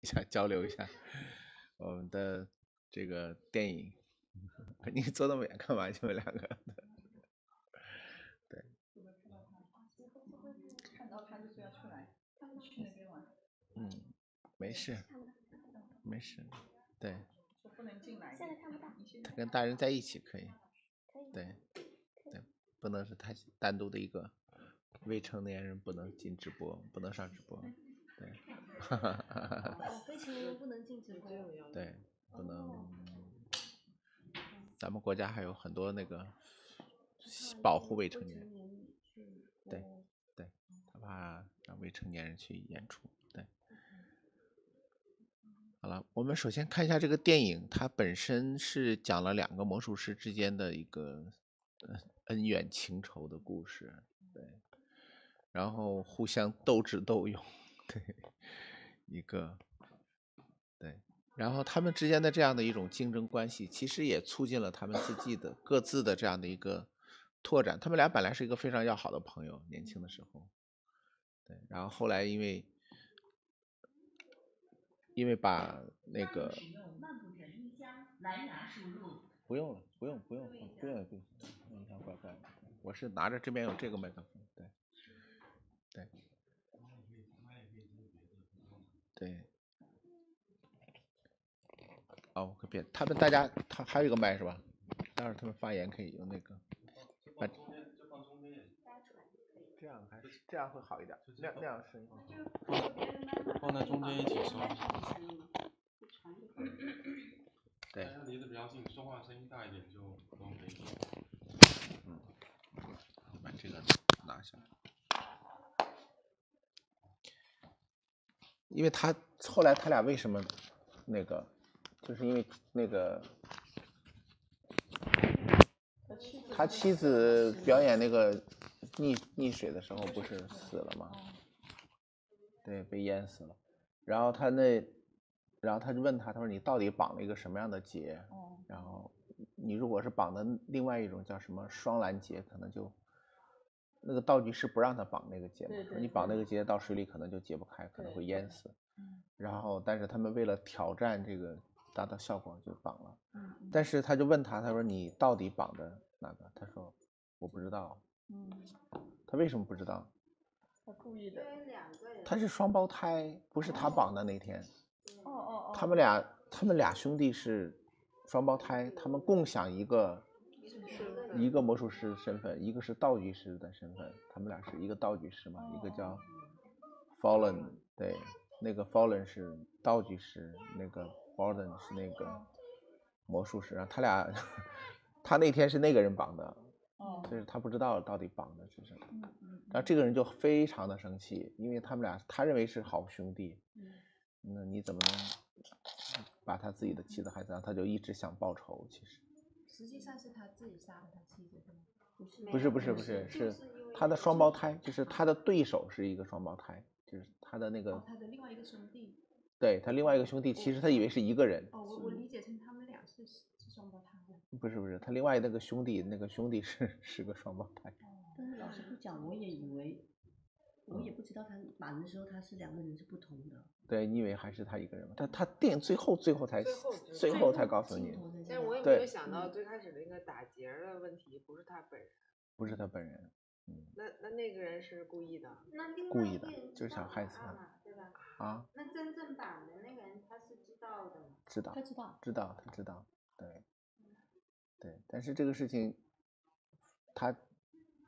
一下，交流一下我们的这个电影。你坐那么远干嘛？你们两个？对。嗯，没事，没事，对。他跟大人在一起可以。对。对，不能是他单独的一个未成年人不能进直播，不能上直播。对。哈哈哈哈哈。未成年人不能进直播。对，不能。咱们国家还有很多那个保护未成年人，对对，他怕让未成年人去演出。对，好了，我们首先看一下这个电影，它本身是讲了两个魔术师之间的一个恩怨情仇的故事，对，然后互相斗智斗勇，对，一个。对然后他们之间的这样的一种竞争关系，其实也促进了他们自己的各自的这样的一个拓展。他们俩本来是一个非常要好的朋友，年轻的时候，对。然后后来因为因为把那个不用了，不用不用不用不用，你看怪怪的。我是拿着这边有这个麦克风，对对对。哦，可别，他们大家他还有一个麦是吧？待会儿他们发言可以用那个。把这样还是这样会好一点，那那样声音。放在中间一起说。对。大家离得比较近，说话声音大一点就都可以。嗯。把这个拿下。因为他后来他俩为什么那个？就是因为那个他妻子表演那个溺溺水的时候不是死了吗？对，被淹死了。然后他那，然后他就问他，他说你到底绑了一个什么样的结？然后你如果是绑的另外一种叫什么双拦结，可能就那个道具师不让他绑那个结嘛，你绑那个结到水里可能就解不开，可能会淹死。然后，但是他们为了挑战这个。达到效果就绑了，但是他就问他，他说你到底绑的哪个？他说我不知道。嗯，他为什么不知道？他故意的。他是双胞胎，不是他绑的那天。哦哦哦。他们俩，他们俩兄弟是双胞胎，他们共享一个一个魔术师身份，一个是道具师的身份。他们俩是一个道具师嘛，一个叫 Fallen，对，那个 Fallen 是道具师，那个。Borden 是那个魔术师然后，他俩，他那天是那个人绑的，就是他不知道到底绑的是什么，然后这个人就非常的生气，因为他们俩他认为是好兄弟，那你怎么能把他自己的妻子害死？他就一直想报仇，其实。实际上是他自己杀了他妻子，不是不是不是是他的双胞胎，就是他的对手是一个双胞胎，就是他的那个他的另外一个兄弟。对他另外一个兄弟，其实他以为是一个人。哦，我我理解成他们俩是是双胞胎。不是不是，他另外那个兄弟，那个兄弟是是个双胞胎。但是老师不讲，我也以为，我也不知道他满的时候他是两个人是不同的。对你以为还是他一个人吗？但他电影最后最后才最后才告诉你。但是我也没有想到最开始那个打结的问题不是他本人。不是他本人。嗯那那那个人是故意的，故意的，就是想害死他，对吧？啊？那真正绑的那个人他是知道的吗？知道，他知道，知道，他知道，对，对。但是这个事情，他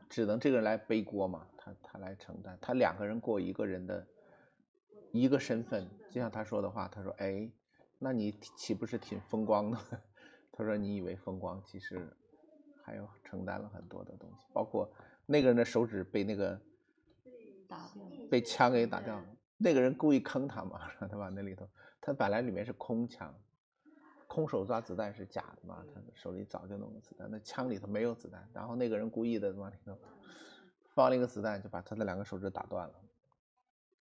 只能这个人来背锅嘛，他他来承担，他两个人过一个人的一个身份，就像他说的话，他说：“哎，那你岂不是挺风光的？” 他说：“你以为风光，其实还有承担了很多的东西，包括。”那个人的手指被那个被枪给打掉了。那个人故意坑他嘛，让 他把那里头，他本来里面是空枪，空手抓子弹是假的嘛，他手里早就弄个子弹，那枪里头没有子弹。然后那个人故意的往里头放了一个子弹，就把他的两个手指打断了。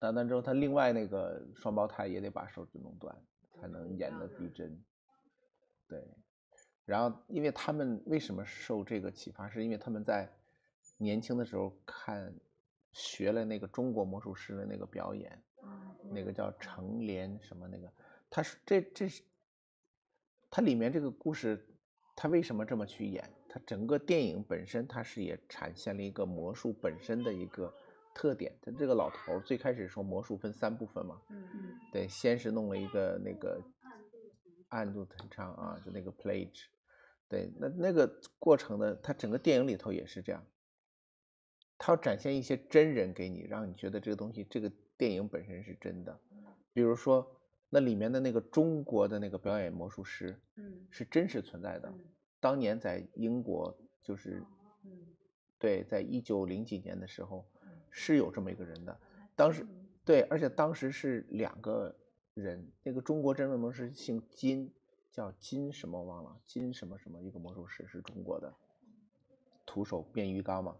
打断之后，他另外那个双胞胎也得把手指弄断，才能演的逼真。对，然后因为他们为什么受这个启发，是因为他们在。年轻的时候看学了那个中国魔术师的那个表演，那个叫成莲什么那个，他是这这是，它里面这个故事，他为什么这么去演？它整个电影本身，它是也展现了一个魔术本身的一个特点。他这个老头最开始说魔术分三部分嘛，嗯嗯。对，先是弄了一个那个暗度陈仓啊，就那个 plage，对，那那个过程呢，他整个电影里头也是这样，他要展现一些真人给你，让你觉得这个东西，这个电影本身是真的。比如说，那里面的那个中国的那个表演魔术师嗯。是真实存在的，嗯。当年在英国就是嗯。对，在一九零几年的时候是有这么一个人的，当时。对，而且当时是两个人，那个中国真人魔术师姓金，叫金什么忘了，金什么什么一个魔术师是中国的，徒手变鱼缸嘛。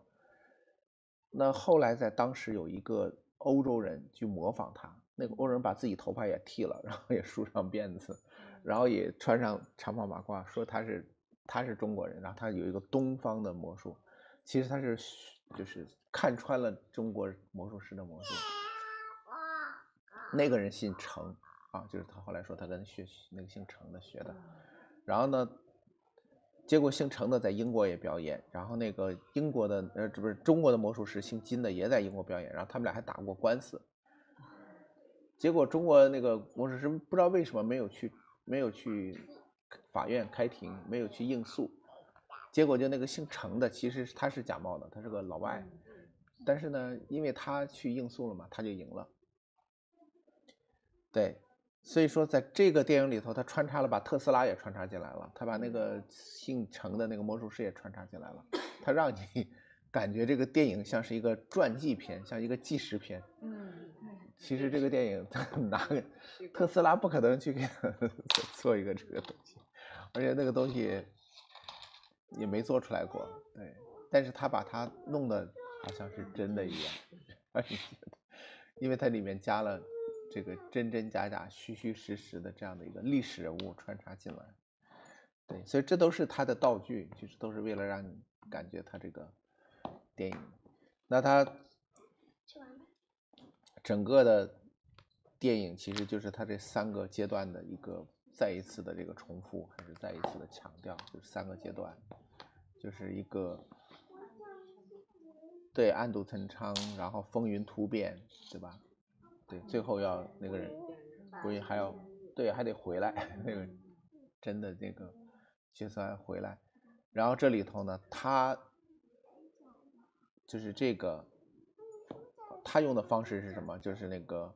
那后来在当时有一个欧洲人去模仿他，那个欧洲人把自己头发也剃了，然后也梳上辫子，然后也穿上长袍马褂，说他是他是中国人，然后他有一个东方的魔术，其实他是就是看穿了中国魔术师的魔术。那个人姓程啊，就是他后来说他跟学那个姓程的学的，然后呢，结果姓程的在英国也表演，然后那个英国的呃这不是中国的魔术师姓金的也在英国表演，然后他们俩还打过官司，结果中国那个魔术师不知道为什么没有去没有去法院开庭，没有去应诉，结果就那个姓程的其实他是假冒的，他是个老外，但是呢，因为他去应诉了嘛，他就赢了。对，所以说在这个电影里头，他穿插了把特斯拉也穿插进来了，他把那个姓程的那个魔术师也穿插进来了，他让你 感觉这个电影像是一个传记片，像一个纪实片。嗯其实这个电影他拿个特斯拉不可能去给他 做一个这个东西，而且那个东西也没做出来过，对，但是他把它弄得好像是真的一样，让你觉得，因为它里面加了这个真真假假、虚虚实实的这样的一个历史人物穿插进来，对，所以这都是他的道具，其实都是为了让你感觉他这个电影，那他整个的电影其实就是他这三个阶段的一个再一次的这个重复，还是再一次的强调，就是三个阶段，就是一个对暗度陈仓，然后风云突变，对吧？对，最后要那个人估计还要对还得回来，那个真的那个角色还回来，然后这里头呢，他就是这个。他用的方式是什么？就是那个，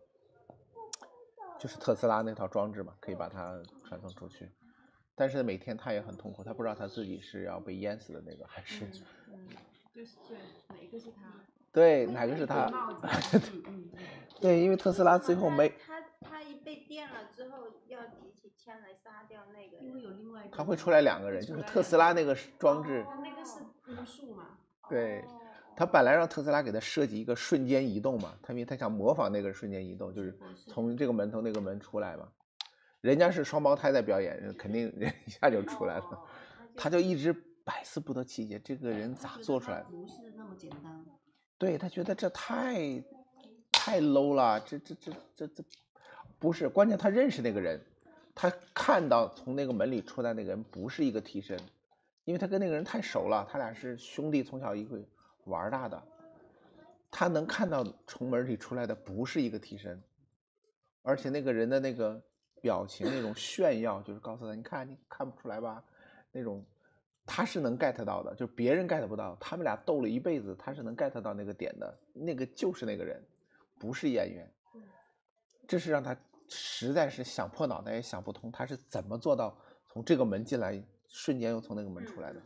就是特斯拉那套装置嘛，可以把它传送出去。但是每天他也很痛苦，他不知道他自己是要被淹死的那个，还是嗯，就是对，哪一个是他？对哪个是他？帽子，嗯嗯嗯，对，因为特斯拉最后没，他他一被电了之后，要提起枪来杀掉那个。因为有另外一个他会出来两个人，就是特斯拉那个装置，他那个是巫术嘛？对哦他本来让特斯拉给他设计一个瞬间移动嘛，他因为他想模仿那个瞬间移动，就是从这个门从那个门出来嘛。人家是双胞胎在表演，肯定人一下就出来了，哦他就一直百思不得其解，这个人咋做出来的？不是那么简单。对他觉得这太太 low 了，这这这这这不是关键，他认识那个人，他看到从那个门里出来那个人不是一个替身，因为他跟那个人太熟了，他俩是兄弟，从小一块玩大的，他能看到从门里出来的不是一个替身，而且那个人的那个表情那种炫耀，就是告诉他，你看你看不出来吧，那种他是能 get 到的，就别人 get 不到。他们俩斗了一辈子，他是能 get 到那个点的，那个就是那个人，不是演员。这是让他实在是想破脑袋也想不通，他是怎么做到从这个门进来，瞬间又从那个门出来的。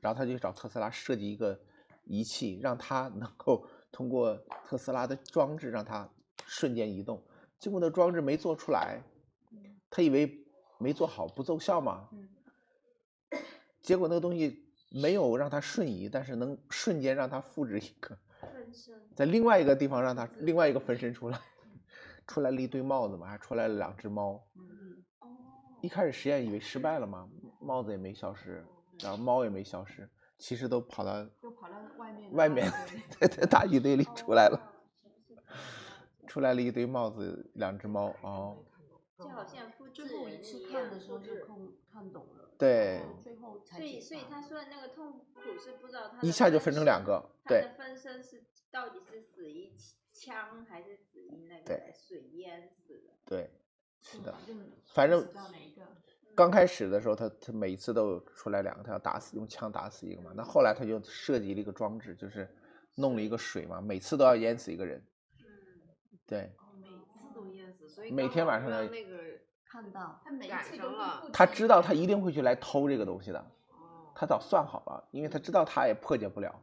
然后他就找特斯拉设计一个仪器，让他能够通过特斯拉的装置让他瞬间移动。结果那装置没做出来，他以为没做好不奏效嘛。结果那个东西没有让他瞬移，但是能瞬间让他复制一个，分身。在另外一个地方让他另外一个分身出来，出来了一堆帽子嘛，还出来了两只猫。哦。一开始实验以为失败了嘛，帽子也没消失，然后猫也没消失，其实都跑到就跑到外面外面在在大雨堆里出来了，哦。出来了一堆帽子，两只猫哦，就好像复制最后一次看的。时候就看看懂了，对最后才所以，所以他说的那个痛苦是不知道他一下就分成两个对他的分身是到底是死于枪还是死于那个水淹死的？对，是的。反正反正知道哪一个。刚开始的时候，他他每一次都有出来两个，他要打死用枪打死一个嘛。那后来他就设计了一个装置，就是弄了一个水嘛，每次都要淹死一个人。对，哦每次都淹死，所以每天晚上要让那个看到他每一赶次上了都是复他知道他一定会去来偷这个东西的，哦，他早算好了，因为他知道他也破解不了。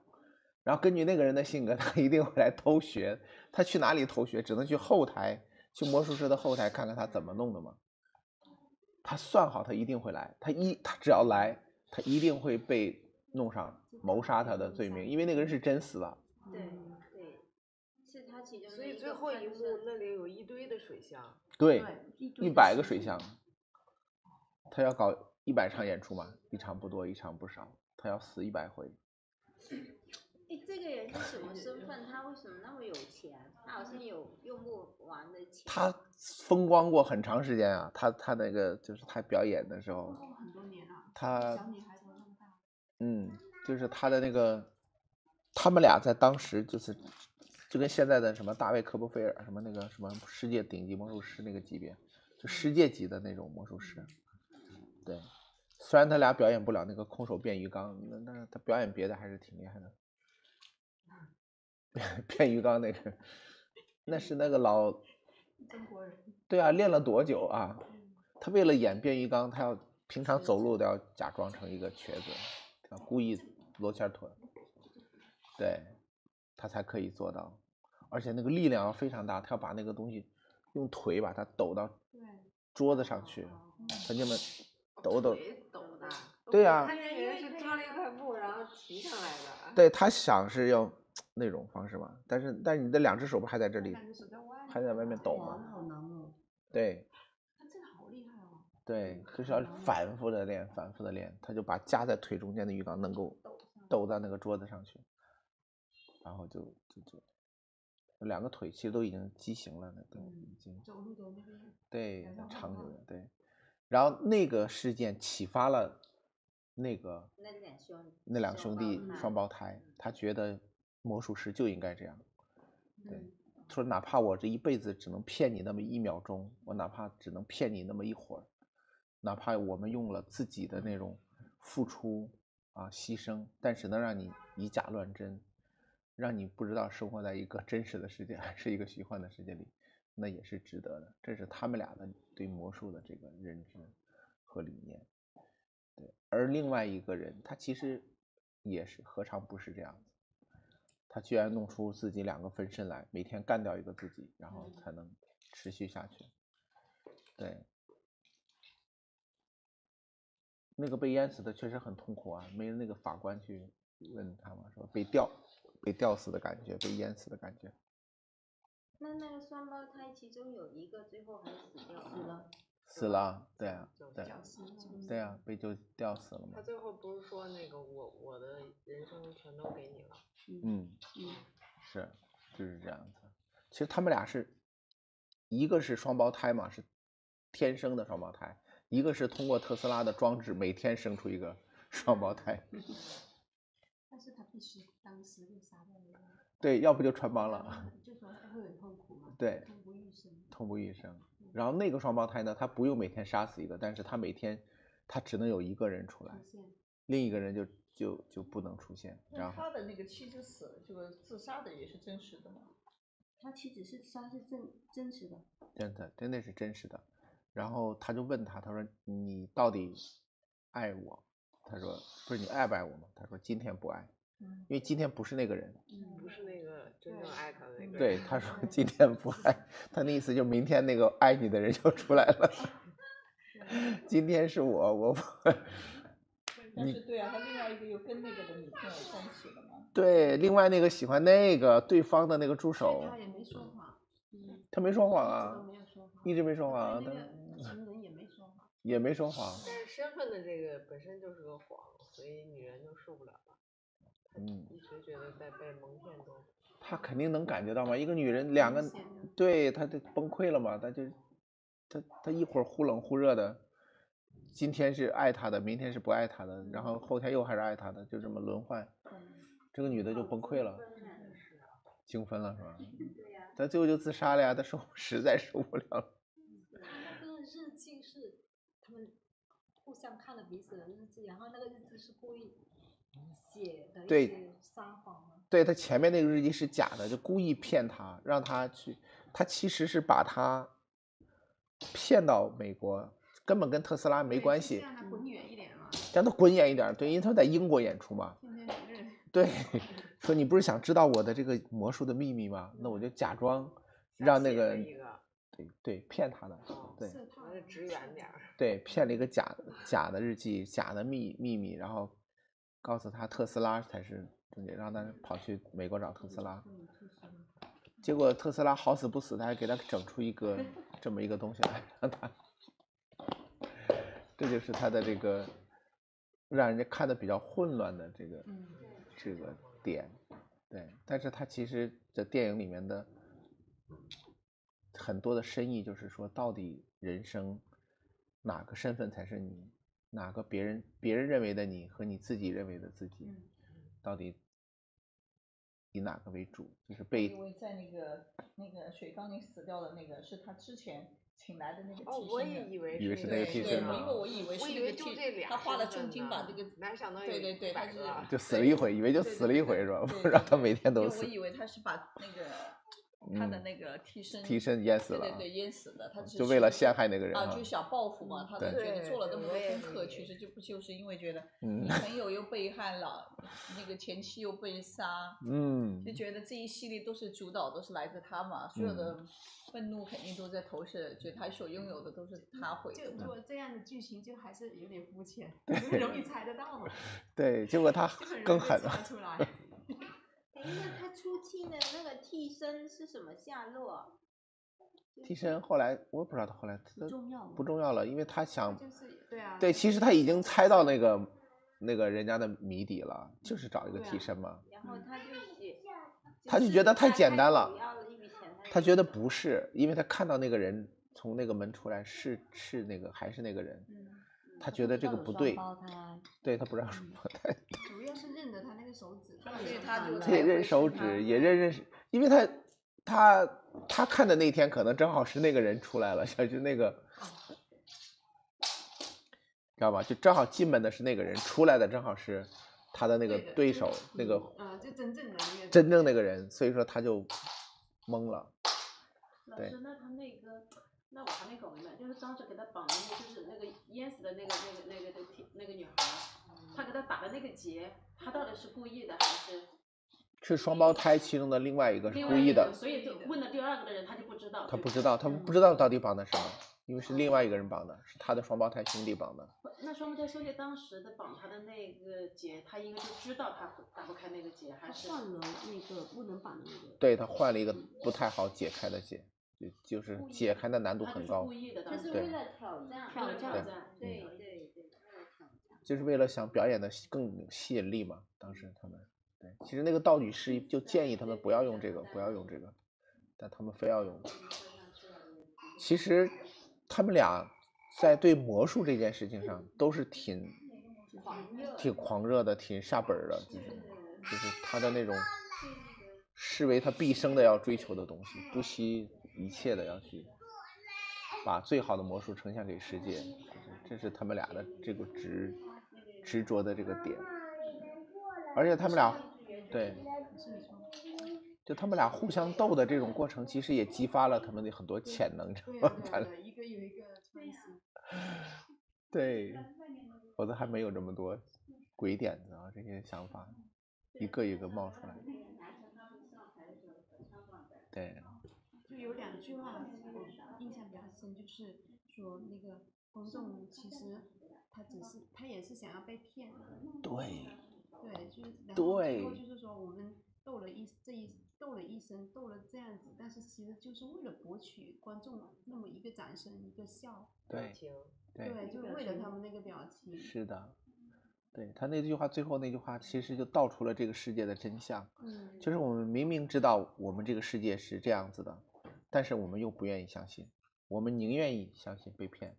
然后根据那个人的性格，他一定会来偷学。他去哪里偷学？只能去后台，去魔术师的后台看看他怎么弄的嘛。他算好，他一定会来。他一他只要来，他一定会被弄上谋杀他的罪名，因为那个人是真死了。对所以最后一幕那里有一堆的水箱，对，一百个水箱，他要搞一百场演出嘛，一场不多，一场不少，他要死一百回。哎，这个人是什么身 份？他为什么那么有钱？他好像有用不完的钱。他风光过很长时间啊，他他那个就是他表演的时候很多年了，他小女孩头那么大，嗯，就是他的那个，他们俩在当时就是就跟现在的什么大卫科波菲尔什么那个什么世界顶级魔术师那个级别，就世界级的那种魔术师。对，虽然他俩表演不了那个空手变鱼缸，那那他表演别的还是挺厉害的。变鱼缸那个，那是那个老中国人。对啊，练了多久啊？他为了演变鱼缸，他要平常走路都要假装成一个瘸子，他故意罗圈腿，对，他才可以做到。而且那个力量要非常大，他要把那个东西用腿把它抖到对，桌子上去，他这么抖抖，腿抖的。对呀他那个人是抓了一块布，然后提上来的。对他想是要 那种方式嘛，但是但是你的两只手不还在这里，还在外面抖，吗？好难哦。对，他这个好厉害哦。对，就是要反复的练，反复的练，他就把夹在腿中间的鱼缸能够抖到那个桌子上去，然后就就就两个腿其实都已经畸形了，那都已经走路都那个对长久的对，然后那个事件启发了那个那两兄弟双胞胎，他觉得魔术师就应该这样，对。嗯，说哪怕我这一辈子只能骗你那么一秒钟，我哪怕只能骗你那么一会儿，哪怕我们用了自己的那种付出啊牺牲，但是能让你以假乱真，让你不知道生活在一个真实的世界还是一个虚幻的世界里，那也是值得的。这是他们俩的对魔术的这个认知和理念。对，而另外一个人，他其实也是何尝不是这样子？他居然弄出自己两个分身来，每天干掉一个自己，然后才能持续下去。对，那个被淹死的确实很痛苦啊，没那个法官去问他嘛，说被吊被吊死的感觉，被淹死的感觉。那那个双胞胎其中有一个最后还死掉死了，死了，对啊，对啊，被就吊死了嘛他。最后不是说那个我我的人生全都给你了，嗯，嗯，是，就是这样子。其实他们俩是，一个是双胞胎嘛，是天生的双胞胎；一个是通过特斯拉的装置每天生出一个双胞胎。但是他必须当时就杀掉那个，对，要不就穿帮了，就说会很痛苦嘛，对痛不欲生。痛不欲生。然后那个双胞胎呢，他不用每天杀死一个，但是他每天他只能有一个人出来出，现另一个人就就就不能出现。然后他的那个妻子死了，这个自杀的也是真实的吗？他妻子是杀是真真实的，真的真的是真实的。然后他就问他，他说你到底爱我？他说不是你爱不爱我吗？他说今天不爱，嗯因为今天不是那个人。不是那个真正爱他的那个人。对，他说今天不爱，他那意思就是明天那个爱你的人就出来了。今天是我，我不 但是对啊，他另外一个又跟那个的女朋友在一起了嘛。对。另外那个喜欢那个对方的那个助手，他也没说谎，嗯，他没说谎啊，一直没说谎啊，他对那个情人也没说谎，也没说谎。但是身份的这个本身就是个谎，所以女人就受不了了。嗯一直觉得在被蒙骗中。他肯定能感觉到嘛。一个女人，两个对她就崩溃了嘛，她就她她一会儿忽冷忽热的，今天是爱他的，明天是不爱他的，然后后天又还是爱他的，就这么轮换，这个女的就崩溃了，精分了是吧？对呀、她最后就自杀了呀，她受 实在受不了了。那个日记是他们互相看了彼此的日记，然后那个日记是故意写的一对些撒谎吗？对他前面那个日记是假的，就故意骗他，让他去，他其实是把他骗到美国，根本跟特斯拉没关系，让他滚远一点嘛，让他滚远一点，对，因为他在英国演出嘛。对，说你不是想知道我的这个魔术的秘密吗？那我就假装让那个对对骗他的，对。对，骗了一个假假的日记，假的秘秘密，然后告诉他特斯拉才是正经，让他跑去美国找特斯拉。结果特斯拉好死不死，他还给他整出一个 这么一个东西来，让他，这就是他的这个让人家看的比较混乱的这个这个点，对。但是他其实在电影里面的很多的深意，就是说到底人生哪个身份才是你，哪个别人别人认为的你和你自己认为的自己，到底以哪个为主？就是被因为在那个那个水缸里死掉的那个是他之前请来的那个替哦，身我也以为以为是那个替，身呢因为我以为是那个替为就这，俩他花了重金把这个，哪想到对对对，他是就死了一回，以为就死了一回是吧？让他每天都死，我以为他是把那个他的嗯那个替身替身淹死了啊对对对，淹死的，他只就为了陷害那个人啊，就想报复嘛，他觉得做了那么多功课，其实就不就是因为觉得嗯女朋友又被害了，那个前妻又被杀，嗯就觉得这一系列都是主导都是来自他嘛，所有的愤怒肯定都在投射，觉得他所拥有的都是他毁的嘛。就做这样的剧情就还是有点肤浅，很容易猜得到嘛，对，结果他 更狠了，出来。哎，那他初期的那个替身是什么下落？替身后来我也不知道他后来不重要不重要了，因为他想就是对啊，对，其实他已经猜到那个那个人家的谜底了，就是找一个替身嘛。然后他就写，他就觉得太简单了他觉得不是，因为他看到那个人从那个门出来是是那个还是那个人，他觉得这个不对，对他不让双胞胎，主要是认得他那个手指，所以他就他也认手指，也认认识，因为他他他看的那天可能正好是那个人出来了，就那个。知道吧？就正好进门的是那个人，出来的正好是他的那个对手，那个啊，就真正的那个真正那个人，所以说他就懵了。对老师，那他那个，那我还没搞明白，就是当时给他绑的那，就是那个淹死的那个那个那个那个那个女孩儿，他给他打的那个结，他到底是故意的还是是双胞胎其中的另外一个是故意的？，所以就问了第二个的人，他就不知道。他不知道，他不知道到底绑的什么，因为是另外一个人绑的，是他的双胞胎兄弟绑的。那双胞胎兄弟当时的绑他的那个结，他应该就知道他打不开那个结，还是换了那个不能绑的那个，对他换了一个不太好解开的结，就就是解开的难度很高对就是为了挑战，挑对战，对对对，为了挑战。就是为了想表演的更有吸引力嘛。当时他们对，其实那个道具师就建议他们不要用这个，不要用这个，但他们非要用。其实他们俩在对魔术这件事情上都是挺挺狂热的，挺下本儿的，就是就是他的那种视为他毕生的要追求的东西，不惜一切的要去把最好的魔术呈现给世界，这是他们俩的这个执执着的这个点，而且他们俩对，就他们俩互相斗的这种过程，其实也激发了他们的很多潜能，知 对道吗？啊对啊对啊，一个有一个，对，否则还没有这么多鬼点子啊，这些想法一个一个冒出来。对，就有两句话我印象比较深，就是说那个公众其实他只是他也是想要被骗的，对，对，就是然后最后对就是说我们斗了一这一斗了一生，斗了这样子，但是其实就是为了博取观众那么一个掌声一个笑，对，情对，对，就是为了他们那个表情，是的。对他那句话最后那句话，其实就道出了这个世界的真相。嗯，就是我们明明知道我们这个世界是这样子的，但是我们又不愿意相信，我们宁愿意相信被骗，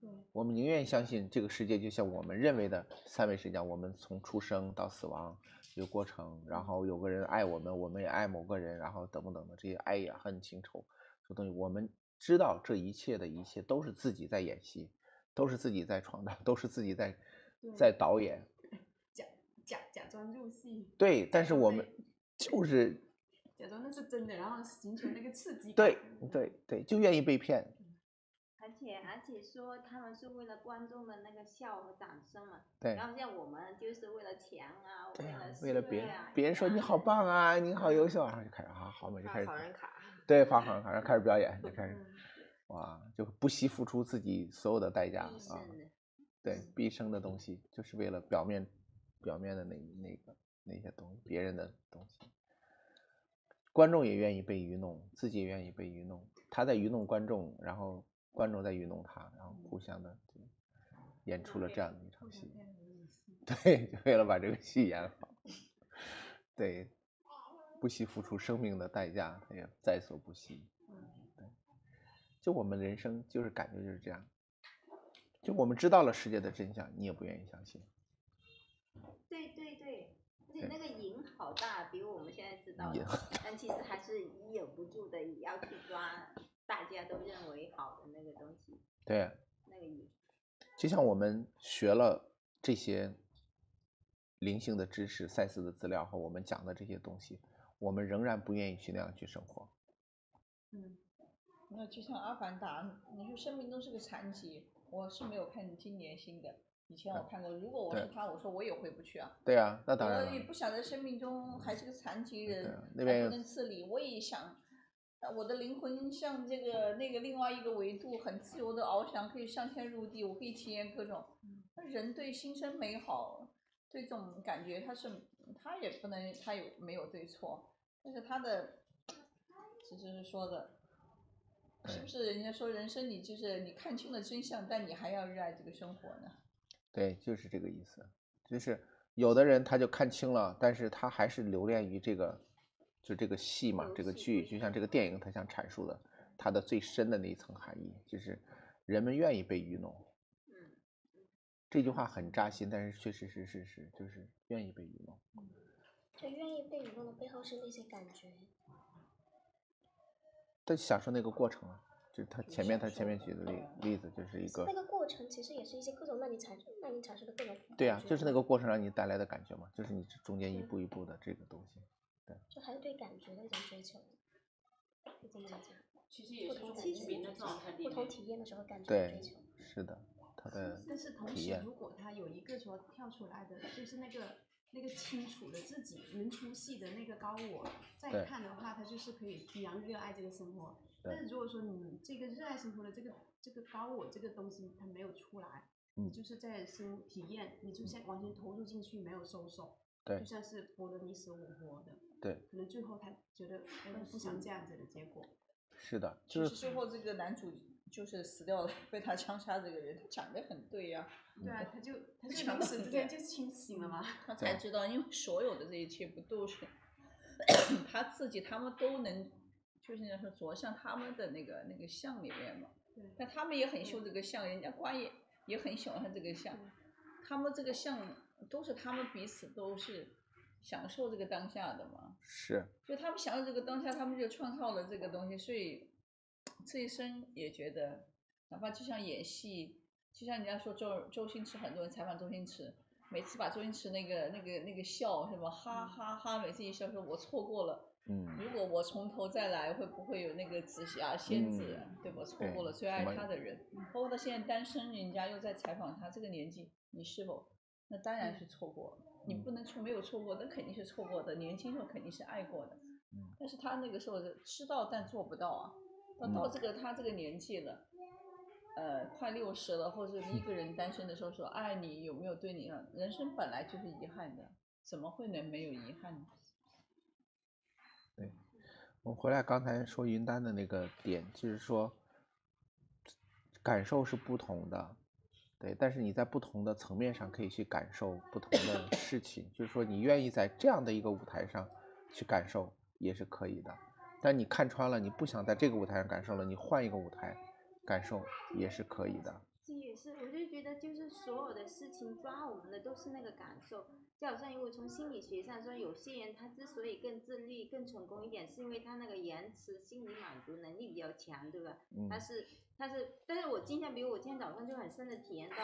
对，我们宁愿相信这个世界就像我们认为的三维世界，我们从出生到死亡有过程，然后有个人爱我们，我们也爱某个人，然后等等等等这些爱呀恨情仇这东西，我们知道这一切的一切都是自己在演戏，都是自己在创造，都是自己在在导演。假假假装入戏，对，但是我们就是假装那是真的，然后寻求那个刺激感。对对对，就愿意被骗。而且而且说他们是为了观众的那个笑和掌声嘛，对然后像我们就是为了钱啊，对呀、为了为了别人别人说你好棒啊，你好优秀啊，然后就开始啊，好嘛，就开始发好人卡，对发好人卡，然后开始表演，就开始嗯哇，就不惜付出自己所有的代价啊，对，毕生的东西，就是为了表面表面的那那个那些东西，别人的东西。观众也愿意被愚弄，自己也愿意被愚弄。他在愚弄观众，然后观众在愚弄他，然后互相的就演出了这样的一场戏。对，就为了把这个戏演好。对，不惜付出生命的代价，他也在所不惜。对，就我们人生就是感觉就是这样。就我们知道了世界的真相，你也不愿意相信。对对对，而且那个瘾好大，比我们现在知道瘾的，但其实还是忍不住的，也要去抓大家都认为好的那个东西，对，那个瘾。就像我们学了这些灵性的知识、赛斯的资料和我们讲的这些东西，我们仍然不愿意去那样去生活。嗯，那就像《阿凡达》，你说生命都是个残疾，我是没有看今年新的，以前我看过。如果我是他，我说我也回不去啊。对啊，那当然。我也不想在生命中还是个残疾人对啊，那还边不能自理。我也想，呃我的灵魂像这个那个另外一个维度，很自由的翱翔，可以上天入地，我可以体验各种。那人对心生美好，对这种感觉，他是他也不能，他有没有对错？但是他的，只是说的，是不是人家说人生你就是你看清了真相，但你还要热爱这个生活呢？对，就是这个意思。就是有的人他就看清了，但是他还是留恋于这个，就这个戏嘛，这个剧，就像这个电影，他想阐述的，它的最深的那一层含义，就是人们愿意被愚弄。嗯这句话很扎心，但是确实是事实，就是愿意被愚弄。就愿意被愚弄的背后是那些感觉。他享受那个过程啊，就是他前面他前面举的例例子，就是一个那个过程其实也是一些各种让你产生让你产生的各种对呀、就是那个过程让你带来的感觉嘛，就是你中间一步一步的这个东西。对就还是对感觉的一种追求，可以这么理解。其实也是不同说无名的状态不同。体验的时候感觉对追求。，是的，他的但是同时，如果他有一个说跳出来的，就是那个那个清楚的自己能出戏的那个高我，对再看的话，他就是可以一样热爱这个生活。对。但是如果说你这个热爱生活的这个这个高我这个东西它没有出来，你嗯。就是在生体验，你就像完全投入进去，没有收手，对。就像是活得你死我活的，对，可能最后他觉得哎我不想这样子的结果。是的，其实就是最后这个男主就是死掉了，被他枪杀这个人，他讲的很对呀、对啊，他就他就讲临死之间就清醒了嘛。他才知道，因为所有的这一切不都是 他自己，他们都能，就是那说着向他们的那个那个像里面嘛。对但他们也很修这个像，人家瓜也也很喜欢这个像，他们这个像都是他们彼此都是享受这个当下的嘛。是就他们享受这个当下，他们就创造了这个东西，所以这一生也觉得，哪怕就像演戏，就像人家说周周星驰，很多人采访周星驰，每次把周星驰那个那个那个笑什么哈哈哈，每次一笑说我错过了。嗯，如果我从头再来，会不会有那个紫霞仙子，嗯对吧？错过了最爱他的人，包括他现在单身，人家又在采访他这个年纪，你是否？那当然是错过了，你不能说没有错过，那肯定是错过的。年轻时候肯定是爱过的，嗯但是他那个时候知道但做不到啊。到到嗯这个他这个年纪了，呃，快六十了，或者一个人单身的时候说爱你有没有对你啊人生本来就是遗憾的，怎么会能没有遗憾呢？对我们回来刚才说云丹的那个点，就是说感受是不同的，对，但是你在不同的层面上可以去感受不同的事情，就是说你愿意在这样的一个舞台上去感受也是可以的。但你看穿了，你不想在这个舞台上感受了，你换一个舞台感受也是可以的。是，我就觉得就是所有的事情抓我们的都是那个感受，就好像如果从心理学上说，有些人他之所以更自律、更成功一点，是因为他那个延迟心理满足能力比较强，对吧？嗯他是他是，但是我今天，比如我今天早上就很深的体验到，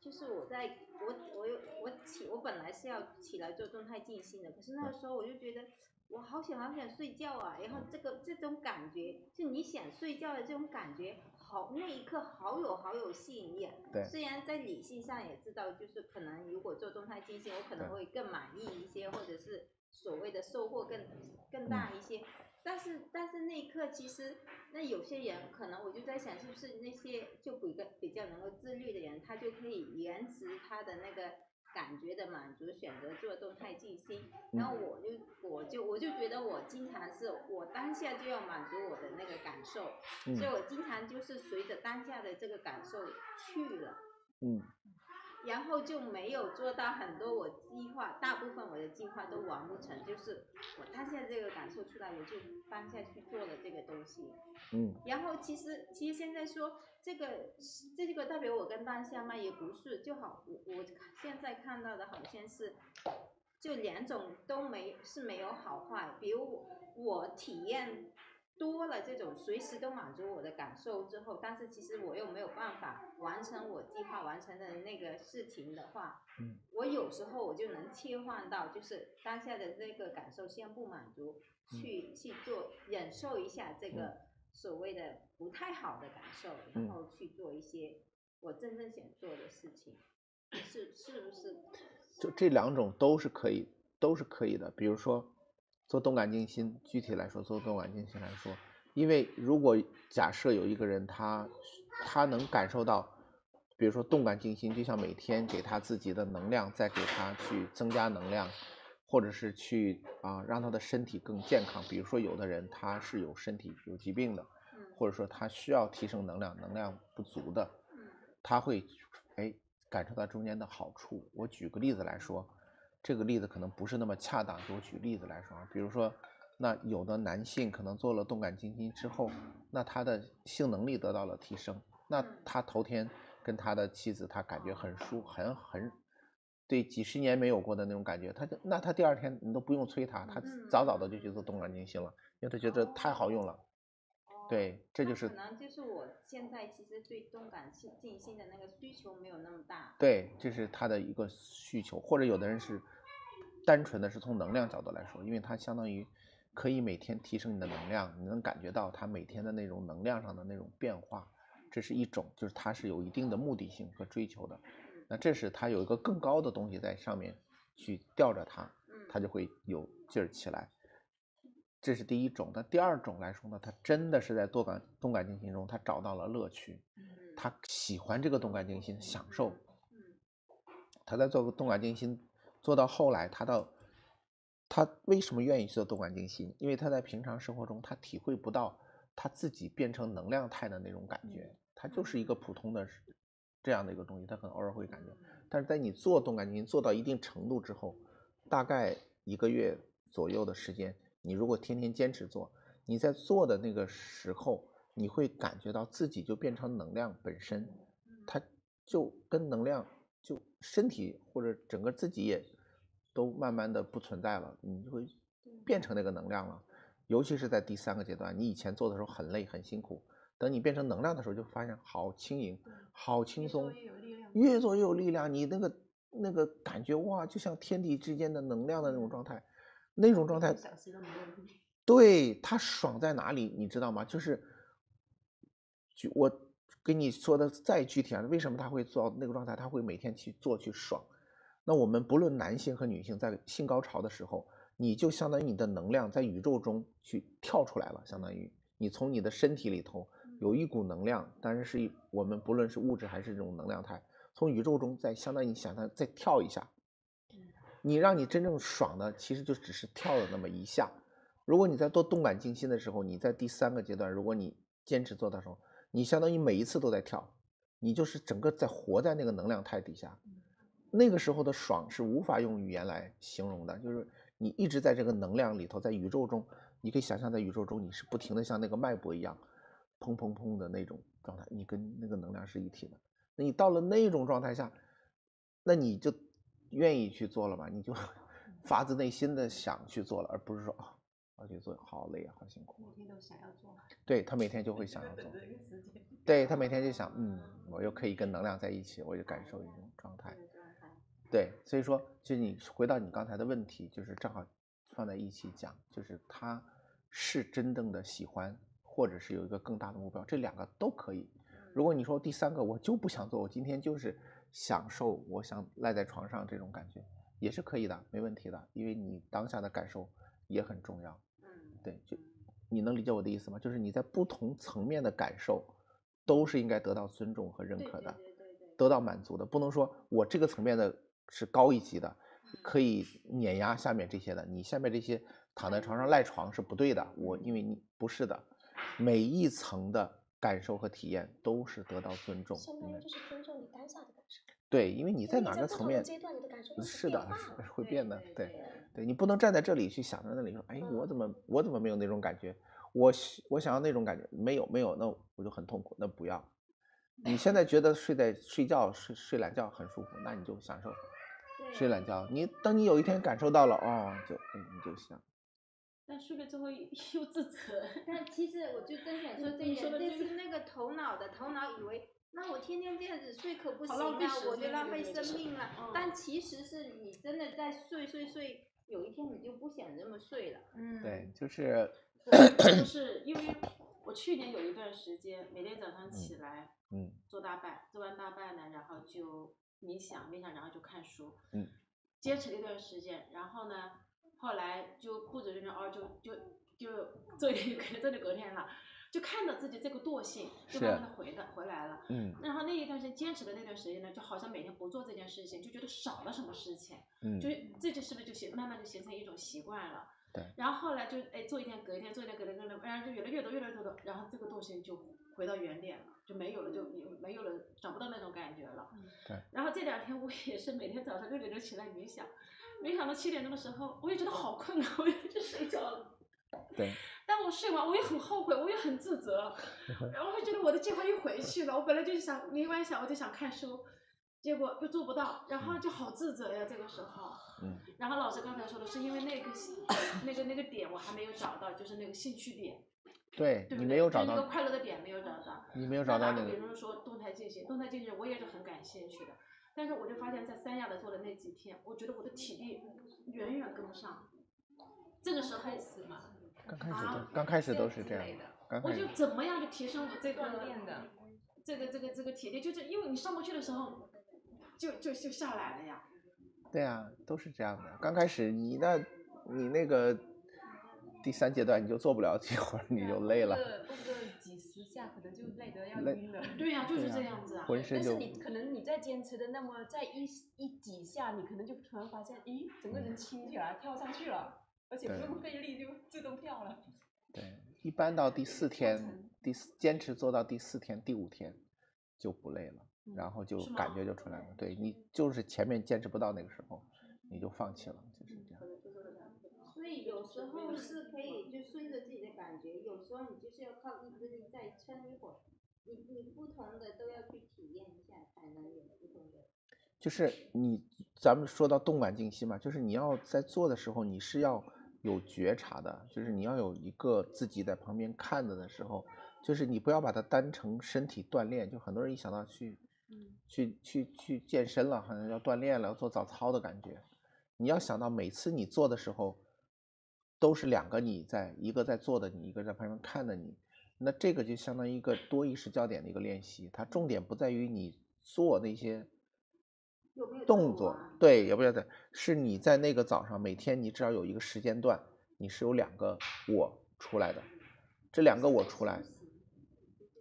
就是我在我我有我起我本来是要起来做动态静心的，可是那个时候我就觉得。我好想好想睡觉啊！然后这个这种感觉，就你想睡觉的这种感觉，好那一刻好有好有吸引力啊。对虽然在理性上也知道，就是可能如果做动态静心，我可能会更满意一些，或者是所谓的收获更更大一些。但是但是那一刻其实，那有些人可能我就在想，是不是那些就比较比较能够自律的人，他就可以延迟他的那个感觉的满足，选择做动态静心。然后我就我就我就觉得我经常是我当下就要满足我的那个感受，嗯所以我经常就是随着当下的这个感受去了。嗯然后就没有做到很多我计划，大部分我的计划都完不成，就是我当下这个感受出来，我就当下去做了这个东西。嗯然后其实其实现在说这个这个代表我跟当下吗？也不是，就好我我现在看到的好像是，就两种都没是没有好坏。比如我体验多了这种随时都满足我的感受之后，但是其实我又没有办法完成我计划完成的那个事情的话，嗯我有时候我就能切换到就是当下的这个感受先不满足，去去做忍受一下这个所谓的不太好的感受，然嗯后去做一些我真正想做的事情，是是不是？就这两种都是可以，都是可以的。比如说做动感静心，具体来说做动感静心来说，因为如果假设有一个人他他能感受到，比如说动感静心，就像每天给他自己的能量，再给他去增加能量，或者是去啊让他的身体更健康。比如说有的人他是有身体有疾病的，或者说他需要提升能量，能量不足的，他会哎感受到中间的好处。我举个例子来说，这个例子可能不是那么恰当，就我举例子来说啊，比如说，那有的男性可能做了动感静心之后，那他的性能力得到了提升，那他头天跟他的妻子，他感觉很舒，很很。对几十年没有过的那种感觉，他就那他第二天你都不用催他，他早早的就去做动感静心了，因为他觉得太好用了。对，这就是可能就是我现在其实对动感性静心的那个需求没有那么大。对，这是他的一个需求，或者有的人是单纯的是从能量角度来说，因为它相当于可以每天提升你的能量，你能感觉到它每天的那种能量上的那种变化，这是一种，就是它是有一定的目的性和追求的。那这是它有一个更高的东西在上面去吊着它，它就会有劲儿起来。这是第一种。那第二种来说呢，他真的是在动感动感静心中，他找到了乐趣，他喜欢这个动感静心，享受。他在做动感静心做到后来，他到他为什么愿意做动感静心？因为他在平常生活中他体会不到他自己变成能量态的那种感觉，他就是一个普通的这样的一个东西，他可能偶尔会感觉。但是在你做动感静心做到一定程度之后，大概一个月左右的时间，你如果天天坚持做，你在做的那个时候，你会感觉到自己就变成能量本身，它就跟能量就身体或者整个自己也都慢慢的不存在了，你就会变成那个能量了。尤其是在第三个阶段，你以前做的时候很累很辛苦，等你变成能量的时候，就发现好轻盈，好轻松，越做越有力量。你那个那个感觉哇，就像天地之间的能量的那种状态，那种状态，对他爽在哪里，你知道吗？就是，就我跟你说的再具体啊，为什么他会做到那个状态？他会每天去做去爽。那我们不论男性和女性，在性高潮的时候，你就相当于你的能量在宇宙中去跳出来了，相当于你从你的身体里头有一股能量，当然是我们不论是物质还是这种能量态，从宇宙中再相当于你想它再跳一下，你让你真正爽的，其实就只是跳了那么一下。如果你在做动感静心的时候，你在第三个阶段，如果你坚持做的时候，你相当于每一次都在跳，你就是整个在活在那个能量态底下，那个时候的爽是无法用语言来形容的，就是你一直在这个能量里头，在宇宙中，你可以想象在宇宙中你是不停的像那个脉搏一样，砰砰砰的那种状态，你跟那个能量是一体的。那你到了那种状态下，那你就愿意去做了嘛？你就发自内心的想去做了，而不是说啊，我去做好累啊，好辛苦。每天都想要做，对他每天就会想要做。对他每天就想，嗯，我又可以跟能量在一起，我就感受一种状态。对，所以说，就你回到你刚才的问题，就是正好放在一起讲，就是他是真正的喜欢，或者是有一个更大的目标，这两个都可以。如果你说第三个我就不想做，我今天就是享受，我想赖在床上这种感觉，也是可以的，没问题的，因为你当下的感受也很重要。对，就你能理解我的意思吗？就是你在不同层面的感受，都是应该得到尊重和认可的，得到满足的。不能说我这个层面的是高一级的，可以碾压下面这些的，你下面这些躺在床上赖床是不对的。我因为你不是的，每一层的感受和体验都是得到尊重。相当于就是尊重你当下的感受。对，因为你在哪个层面阶段你的感受是是的，会变的，对对，你不能站在这里去想着那里说，哎，我怎么我怎么没有那种感觉？我喜我想要那种感觉，没有没有，那我就很痛苦，那不要。你现在觉得睡在睡觉睡睡懒觉很舒服，那你就享受睡懒觉。你等你有一天感受到了，哦，就哎你就想，但睡了之后 又自责。但其实我就真想说这一点，你说的这个就是那个头脑的头脑以为，那我天天这样子睡可不行好浪费啊，我就浪费生命了嗯。但其实是你真的在睡睡睡，有一天你就不想这么睡了。嗯，对，就是就是因为我去年有一段时间，每天早上起来，嗯做大拜，做完大拜呢，然后就冥想，冥想，然后就看书，嗯，坚持了一段时间，然后呢，后来就不止就哦，就就就这里 可能做的隔天了，就看到自己这个惰性，就慢慢的回的回来了。嗯然后那一段时间坚持的那段时间呢，就好像每天不做这件事情，就觉得少了什么事情，嗯就这就是不是就形慢慢就形成一种习惯了。对然后后来就哎做一天隔一天，做一天隔一天，隔一天，然后就越来越多越来越多，然后这个惰性就回到原点了，就没有了，就没有了，找不到那种感觉了。对。然后这两天我也是每天早上六点钟起来冥想，冥想到七点钟的时候，我也觉得好困啊，我也去睡觉了。对，但我睡完我也很后悔，我也很自责，然后我会觉得我的计划又回去了。我本来就是想冥完想我就想看书，结果又做不到，然后就好自责呀。这个时候，嗯然后老师刚才说的是因为那个那个那个点我还没有找到，就是那个兴趣点，对你对不对？没有找到那个，快乐的点没有找到。你没有找到那个，比如说动态进行，动态进行我也是很感兴趣的，但是我就发现，在三亚的做的那几天，我觉得我的体力远远跟不上。这个时候，刚开始啊都刚开始都是这样的，我就怎么样去提升我这个锻炼的，这个这个这个体力，就是因为你上不去的时候，就就就下来了呀。对啊，都是这样的。刚开始你那，你那个第三阶段你就做不了几会儿，你就累了，十下可能就累得要晕了。对呀、就是这样子啊。浑身就但是你可能你在坚持的那么在一一几下，你可能就突然发现，咦，整个人轻起来，跳上去了，而且不对用费力就自动跳了。对，一般到第四天，第四坚持做到第四天、第五天就不累了，然后就感觉就出来了。对你就是前面坚持不到那个时候，你就放弃了，时候是可以就顺着自己的感觉，有时候你就是要靠意志力再撑一会儿。你你不同的都要去体验一下，才能有不同的。就是你，咱们说到动感静息嘛，就是你要在做的时候，你是要有觉察的，就是你要有一个自己在旁边看着的时候，就是你不要把它当成身体锻炼，就很多人一想到去，去去去健身了，好像要锻炼了，要做早操的感觉。你要想到每次你做的时候，都是两个你在，一个在做的你，一个在旁边看的你。那这个就相当于一个多意识焦点的一个练习，它重点不在于你做那些动作对，也不要在，是你在那个早上每天你至少有一个时间段，你是有两个我出来的，这两个我出来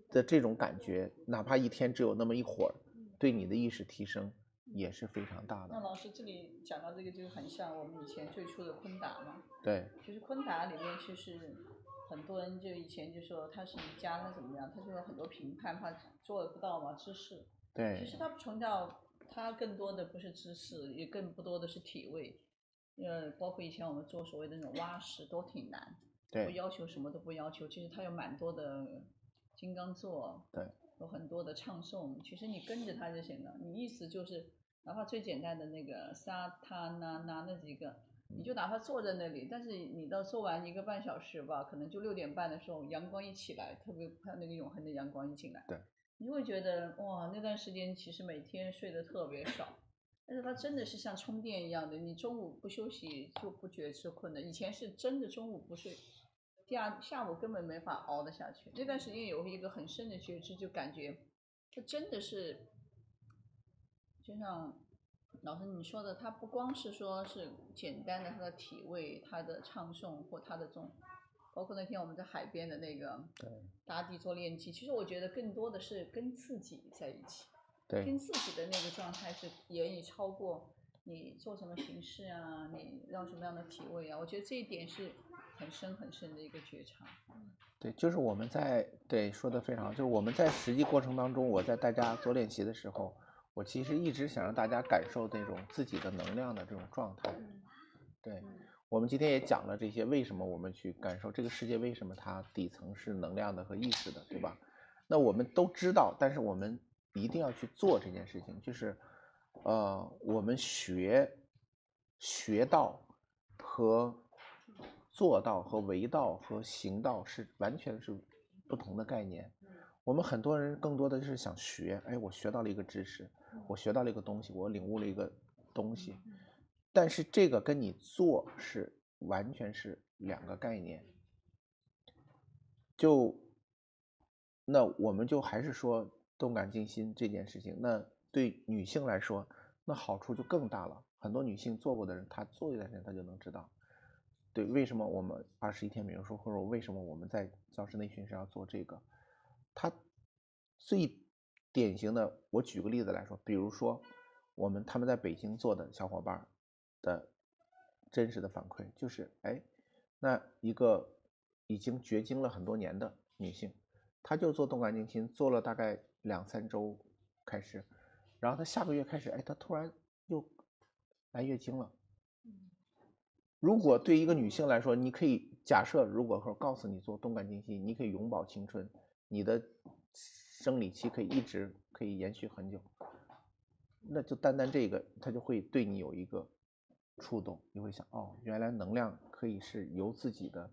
的这种感觉，哪怕一天只有那么一会儿，对你的意识提升也是非常大的。那老师这里讲到这个，就很像我们以前最初的昆达嘛。对，就是昆达里面，其实很多人就以前就说他是瑜伽，他怎么样，他就有很多评判，他做不到嘛，知识。对其实他强调，他更多的不是知识，也更不多的是体味。呃，包括以前我们做所谓的那种挖石都挺难，对不要求什么都不要求，其实他有蛮多的金刚座，对，有很多的唱诵，其实你跟着他就行了。你意思就是，哪怕最简单的那个沙他那那那几个，你就哪怕坐在那里，但是你到做完一个半小时吧，可能就六点半的时候，阳光一起来，特别怕那个永恒的阳光一进来，对，你会觉得哇，那段时间其实每天睡得特别少。但是它真的是像充电一样的，你中午不休息就不觉得是困的。以前是真的中午不睡，第二下午根本没法熬得下去。那段时间有一个很深的觉知，就感觉这真的是，就像老师你说的，他不光是说是简单的他的体位、他的唱诵或他的这种，包括那天我们在海边的那个对大地做练习，其实我觉得更多的是跟自己在一起。对跟自己的那个状态是远远超过你做什么形式啊，你让什么样的体位啊，我觉得这一点是很深很深的一个觉察。对，就是我们在对说的非常好，就是我们在实际过程当中，我在大家做练习的时候，我其实一直想让大家感受那种自己的能量的这种状态。对，我们今天也讲了这些，为什么我们去感受这个世界，为什么它底层是能量的和意识的，对吧？那我们都知道，但是我们一定要去做这件事情，就是，呃，我们学学到和做到和为道和行道是完全是不同的概念。我们很多人更多的是想学，哎，我学到了一个知识，我学到了一个东西，我领悟了一个东西，但是这个跟你做是完全是两个概念。就那我们就还是说动感静心这件事情，那对女性来说，那好处就更大了。很多女性做过的人，她做一段时间，她就能知道，对，为什么我们二十一天美容术，或者为什么我们在教师内训是要做这个？它最典型的，我举个例子来说，比如说我们他们在北京做的小伙伴的真实的反馈，就是哎，那一个已经绝经了很多年的女性，她就做动感静心，做了大概两三周开始，然后她下个月开始，哎，她突然又来月经了。如果对一个女性来说，你可以假设，如果说告诉你做动感静心，你可以永葆青春，你的生理期可以一直可以延续很久，那就单单这个，它就会对你有一个触动，你会想，哦，原来能量可以是由自己的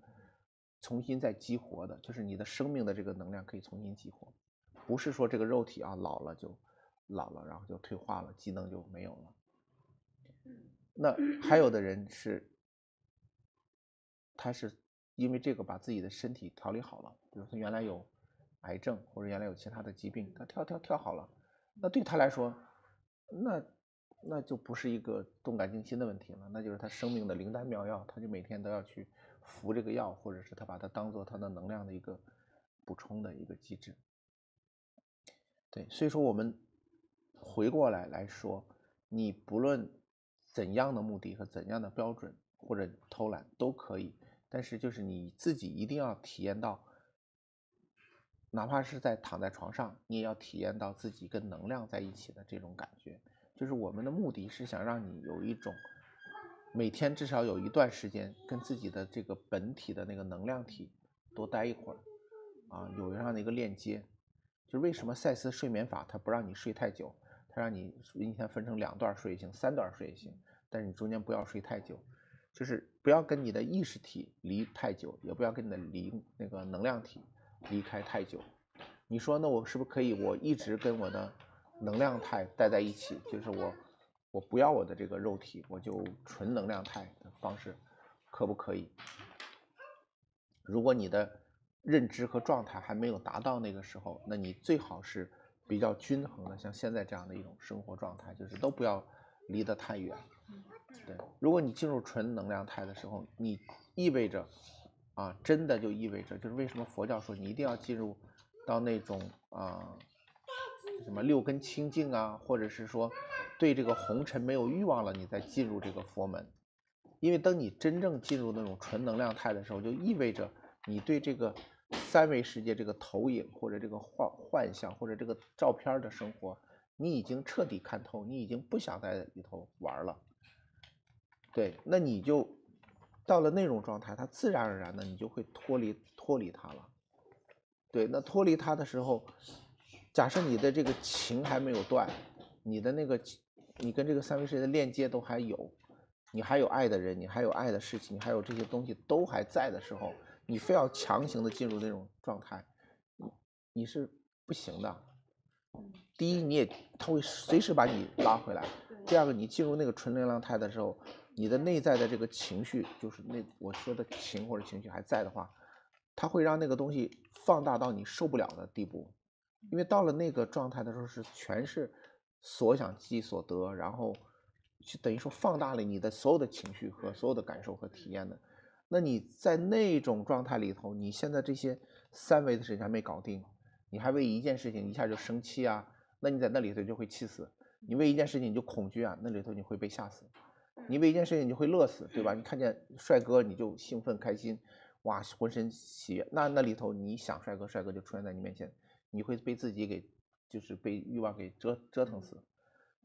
重新再激活的，就是你的生命的这个能量可以重新激活，不是说这个肉体啊老了就老了，然后就退化了，机能就没有了。那还有的人是，他是因为这个把自己的身体调理好了，比如他原来有癌症或者原来有其他的疾病，他跳跳跳好了，那对他来说，那那就不是一个动感静心的问题了，那就是他生命的灵丹妙药，他就每天都要去服这个药，或者是他把它当做他的能量的一个补充的一个机制。对，所以说我们回过来来说，你不论怎样的目的和怎样的标准或者偷懒都可以，但是就是你自己一定要体验到，哪怕是在躺在床上，你也要体验到自己跟能量在一起的这种感觉。就是我们的目的是想让你有一种每天至少有一段时间跟自己的这个本体的那个能量体多待一会儿，啊，有这样的一个链接。就为什么赛斯睡眠法它不让你睡太久，它让你一天分成两段睡也行，三段睡也行，但是你中间不要睡太久，就是不要跟你的意识体离太久，也不要跟你的灵那个能量体离开太久。你说那我是不是可以我一直跟我的能量态待在一起？就是我我不要我的这个肉体，我就纯能量态的方式，可不可以？如果你的认知和状态还没有达到那个时候，那你最好是比较均衡的，像现在这样的一种生活状态，就是都不要离得太远。对，如果你进入纯能量态的时候，你意味着啊，真的就意味着，就是为什么佛教说你一定要进入到那种啊什么六根清净啊，或者是说对这个红尘没有欲望了，你再进入这个佛门。因为当你真正进入那种纯能量态的时候，就意味着你对这个三维世界这个投影或者这个幻幻象或者这个照片的生活，你已经彻底看透，你已经不想在里头玩了。对，那你就到了那种状态，它自然而然的你就会脱离脱离它了。对，那脱离它的时候，假设你的这个情还没有断，你的那个你跟这个三维世界的链接都还有，你还有爱的人，你还有爱的事情，你还有这些东西都还在的时候，你非要强行的进入那种状态，你你是不行的。第一，你也他会随时把你拉回来；第二个，你进入那个纯能量态的时候，你的内在的这个情绪，就是那我说的情或者情绪还在的话，它会让那个东西放大到你受不了的地步。因为到了那个状态的时候，是全是所想即所得，然后就等于说放大了你的所有的情绪和所有的感受和体验的。那你在那种状态里头，你现在这些三维的事情还没搞定，你还为一件事情一下就生气啊，那你在那里头就会气死；你为一件事情你就恐惧啊，那里头你会被吓死；你为一件事情你就会乐死，对吧？你看见帅哥你就兴奋开心，哇，浑身喜悦，那那里头你想帅哥，帅哥就出现在你面前。你会被自己给，就是被欲望给折折腾死，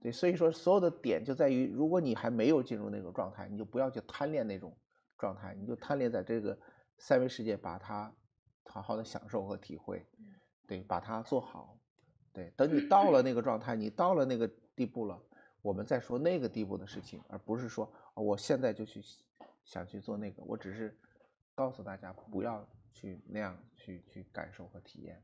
对，所以说所有的点就在于，如果你还没有进入那种状态，你就不要去贪恋那种状态，你就贪恋在这个三维世界，把它好好的享受和体会，对，把它做好，对，等你到了那个状态，你到了那个地步了，我们在说那个地步的事情，而不是说我现在就去想去做那个，我只是告诉大家不要去那样去去感受和体验。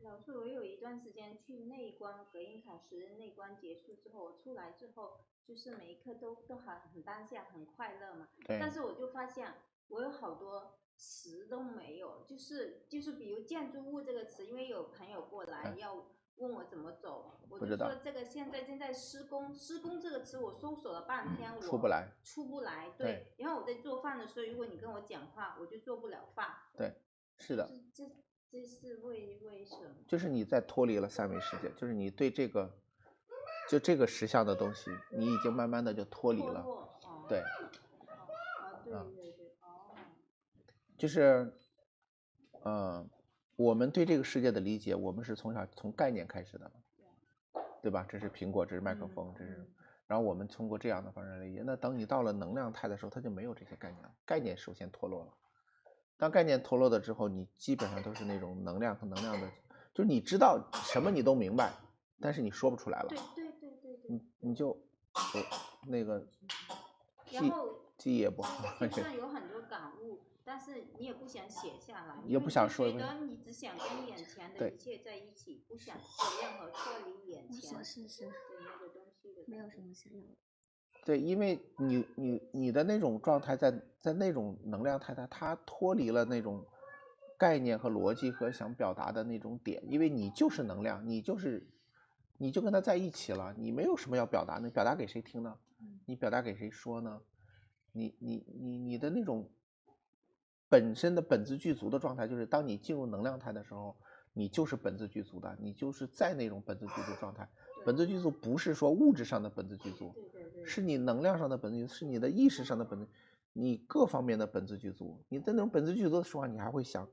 老师，我有一段时间去内观隔音卡时，内观结束之后，我出来之后，就是每一刻都都很很当下，很快乐嘛。对。但是我就发现，我有好多词都没有，就是就是比如建筑物这个词，因为有朋友过来要问我怎么走，我就说这个现在正在施工，施工这个词我搜索了半天，我出不来，出不来。对。然后我在做饭的时候，如果你跟我讲话，我就做不了饭。对，是的。这。这是为为什么？就是你在脱离了三维世界，就是你对这个，就这个实相的东西，你已经慢慢的就脱离了。对。啊，对对对，哦。就是，嗯，我们对这个世界的理解，我们是从小从概念开始的，对吧？这是苹果，这是麦克风，这是，然后我们通过这样的方式来理解。那等你到了能量态的时候，它就没有这些概念了，概念首先脱落了。当概念脱落了之后，你基本上都是那种能量和能量的，就是你知道什么你都明白，但是你说不出来了。对对对对对。你你就，那个记记忆也不好。就算有很多感悟，但是你也不想写下来，也不想说。觉得你只想跟眼前的一切在一起，不想有任何脱离眼前是是的那个东西的。没有什么想要的。对，因为你你你的那种状态，在在那种能量态，它它脱离了那种概念和逻辑和想表达的那种点，因为你就是能量，你就是你就跟他在一起了，你没有什么要表达的，表达给谁听呢？你表达给谁说呢？你你你你的那种本身的本自具足的状态，就是当你进入能量态的时候，你就是本自具足的，你就是在那种本自具足状态。本自具足不是说物质上的本自具足。是你能量上的本自具足，是你的意识上的本自，你各方面的本自具足。你在那种本自具足的时候，你还会想，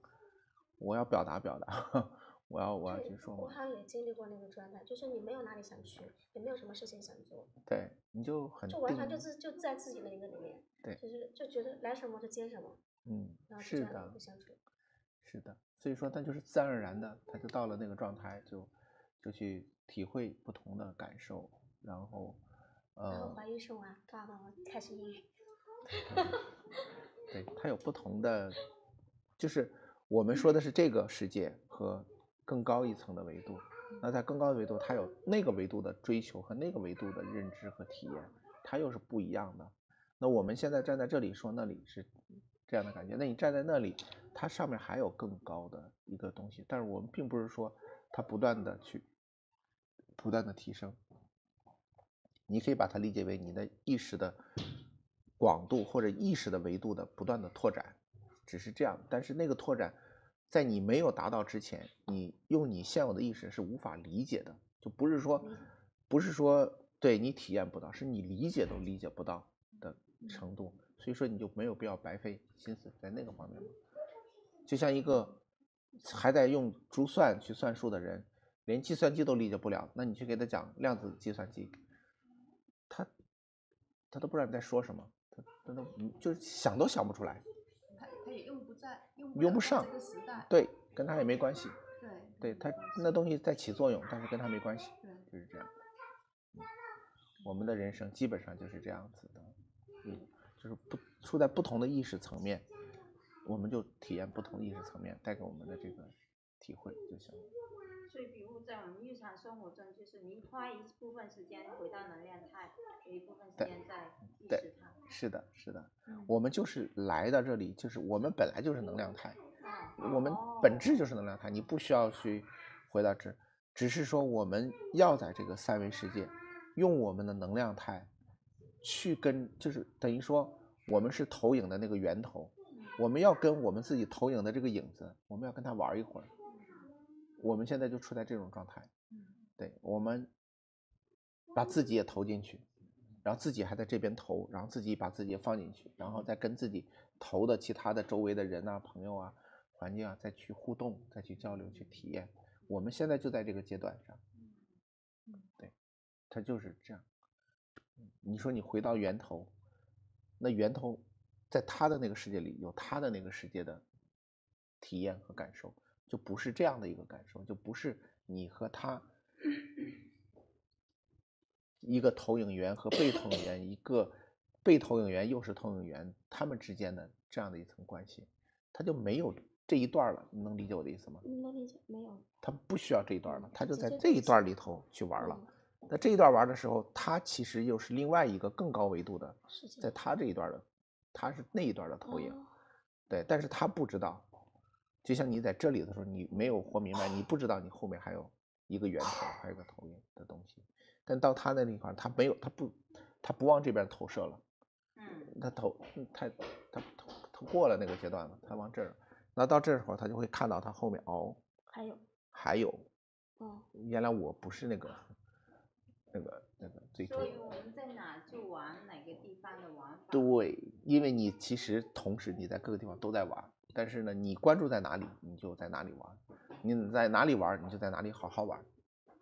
我要表达表达，我要我要去说。我好像也经历过那个状态，就是你没有哪里想去，也没有什么事情想做。对，你就很就完全就是就在自己的一个里面。对。就是就觉得来什么就接什么。嗯，是的。是的，所以说他就是自然而然的，他就到了那个状态，就就去体会不同的感受，然后。然后怀孕生完，爸爸我开始抑郁。对，他有不同的，就是我们说的是这个世界和更高一层的维度。那在更高的维度，它有那个维度的追求和那个维度的认知和体验，它又是不一样的。那我们现在站在这里说那里是这样的感觉，那你站在那里，它上面还有更高的一个东西。但是我们并不是说它不断的去不断的提升。你可以把它理解为你的意识的广度或者意识的维度的不断的拓展，只是这样。但是那个拓展，在你没有达到之前，你用你现有的意识是无法理解的，就不是说，不是说对你体验不到，是你理解都理解不到的程度。所以说你就没有必要白费心思在那个方面。就。就像一个还在用珠算去算数的人，连计算机都理解不了，那你去给他讲量子计算机，他他都不知道你在说什么，他他都就是想都想不出来，不在用用不上这个时代，对，跟他也没关系，对对他那东西在起作用，但是跟他没关系，对就是这样。嗯我们的人生基本上就是这样子的，嗯，就是不处在不同的意识层面，我们就体验不同意识层面带给我们的这个体会就行了。所以，比如在我们日常生活中，就是您花一部分时间回到能量态，有一部分时间在意对识态。是的，是的，我们就是来到这里，就是我们本来就是能量态，我们本质就是能量态，你不需要去回到这，只是说我们要在这个三维世界，用我们的能量态去跟，就是等于说我们是投影的那个源头，我们要跟我们自己投影的这个影子，我们要跟它玩一会儿。我们现在就处在这种状态，对，我们把自己也投进去，然后自己还在这边投，然后自己把自己也放进去，然后再跟自己投的其他的周围的人啊、朋友啊、环境啊再去互动、再去交流、去体验。我们现在就在这个阶段上，对，它就是这样。你说你回到源头，那源头在他的那个世界里有他的那个世界的体验和感受，就不是这样的一个感受，就不是你和他一个投影源和被投影源，一个被投影源又是投影源，他们之间的这样的一层关系，他就没有这一段了。你能理解我的意思吗？能理解没有？他不需要这一段了，他就在这一段里头去玩了。那这一段玩的时候，他其实又是另外一个更高维度的，在他这一段的，他是那一段的投影，哦对，但是他不知道，就像你在这里的时候，你没有活明白，你不知道你后面还有一个源头，还有一个投影的东西，但到他那地方，他没有，他不，他不往这边投射了，嗯，他投，他他他过了那个阶段了，他往这儿，那到这时候他就会看到他后面哦，还有还有，哦，原来我不是那个那个那个最终所以我们在哪就玩哪个地方的玩法。对，因为你其实同时你在各个地方都在玩，但是呢，你关注在哪里，你就在哪里玩；你在哪里玩，你就在哪里好好玩。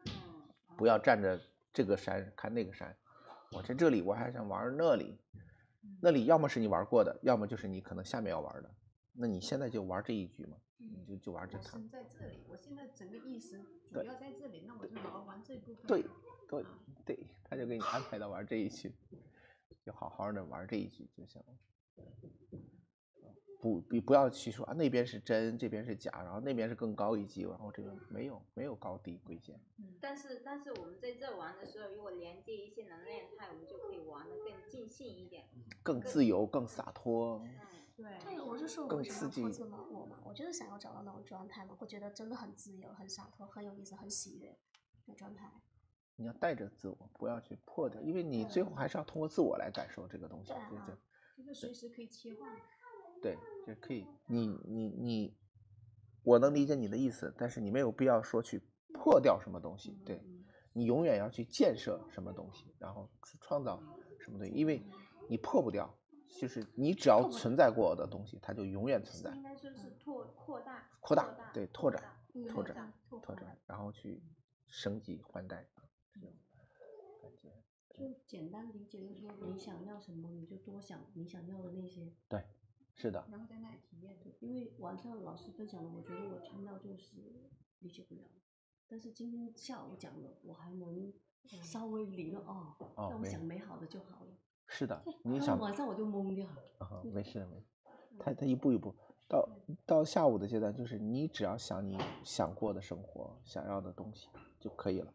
嗯，不要站着这个山看那个山，我在这里我还想玩那里，那里要么是你玩过的，要么就是你可能下面要玩的。那你现在就玩这一局嘛，你就就玩这场。我身在这里，我现在整个意识主要在这里，那我就好好玩这一部分。对对对，他就给你安排到玩这一局，就好好的玩这一局就行了。不，你不要去说啊，那边是真，这边是假，然后那边是更高一级，然后这边没有没有高低贵贱。但是但是我们在这玩的时候，如果连接一些能量态，我们就可以玩的更尽兴一点。更自由、更洒脱。嗯，对对，我就说更我想要刺激破这么我嘛，我就是想要找到那种状态嘛，我觉得真的很自由、很洒脱、很有意思、很喜悦的状态。你要带着自我，不要去破掉，因为你最后还是要通过自我来感受这个东西。对啊就这，就是随时可以切换。对，就可以。你你你，我能理解你的意思，但是你没有必要说去破掉什么东西。对，你永远要去建设什么东西，然后去创造什么东西，因为你破不掉，就是你只要存在过的东西，它就永远存在。应该说是拓扩大。扩大，对，拓展，嗯拓展拓展，拓展，然后去升级换代，这种感觉。就简单理解，就是说你想要什么，你就多想你想要的那些。对，是的，然后在那里体验。对，因为晚上老师分享的，我觉得我听到就是理解不了，但是今天下午讲了，我还能稍微理了哦，让我哦没想美好的就好了。是的，你想晚上我就懵掉了。啊，没事没事，他他一步一步到到下午的阶段，就是你只要想你想过的生活，想要的东西就可以了，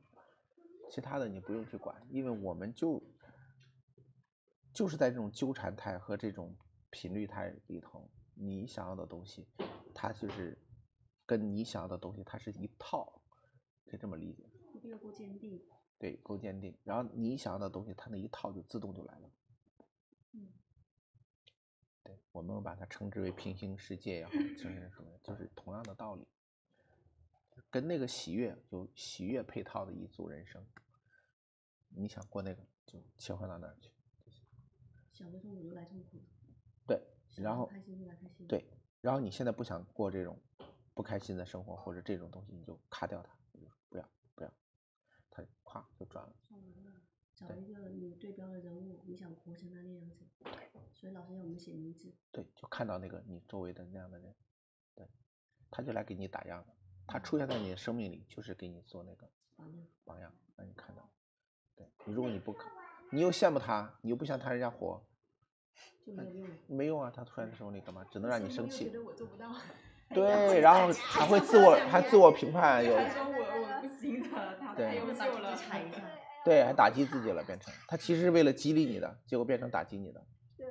其他的你不用去管，因为我们就就是在这种纠缠态和这种频率态里头，你想要的东西，它就是跟你想要的东西，它是一套，可以这么理解。第二步坚定，对，够坚定。然后你想要的东西，它那一套就自动就来了。嗯，对，我们把它称之为平行世界也好，称之什么，就是同样的道理，跟那个喜悦有喜悦配套的一组人生。你想过那个，就切换到那儿去。想的痛苦就来痛苦，对，然后开心就来开心。对，然后你现在不想过这种不开心的生活或者这种东西，你就卡掉它，你就不要不要，它咵就转了。找一个你对标的人物，你想活成他那样子，所以老师让我们写名字。对，就看到那个你周围的那样的人，对，他就来给你打样的，他出现在你的生命里，就是给你做那个榜样。榜样，让你看到。对，你如果你不看，你又羡慕他，你又不想他人家活，就没有用。没用啊！他出现在生活里干嘛？只能让你生气觉。得我做不到。对，然后还会自我还自我评判，有他说我我不行的，他对太优秀了。踩一下。对，还打击自己了，变成他其实是为了激励你的，结果变成打击你的，对，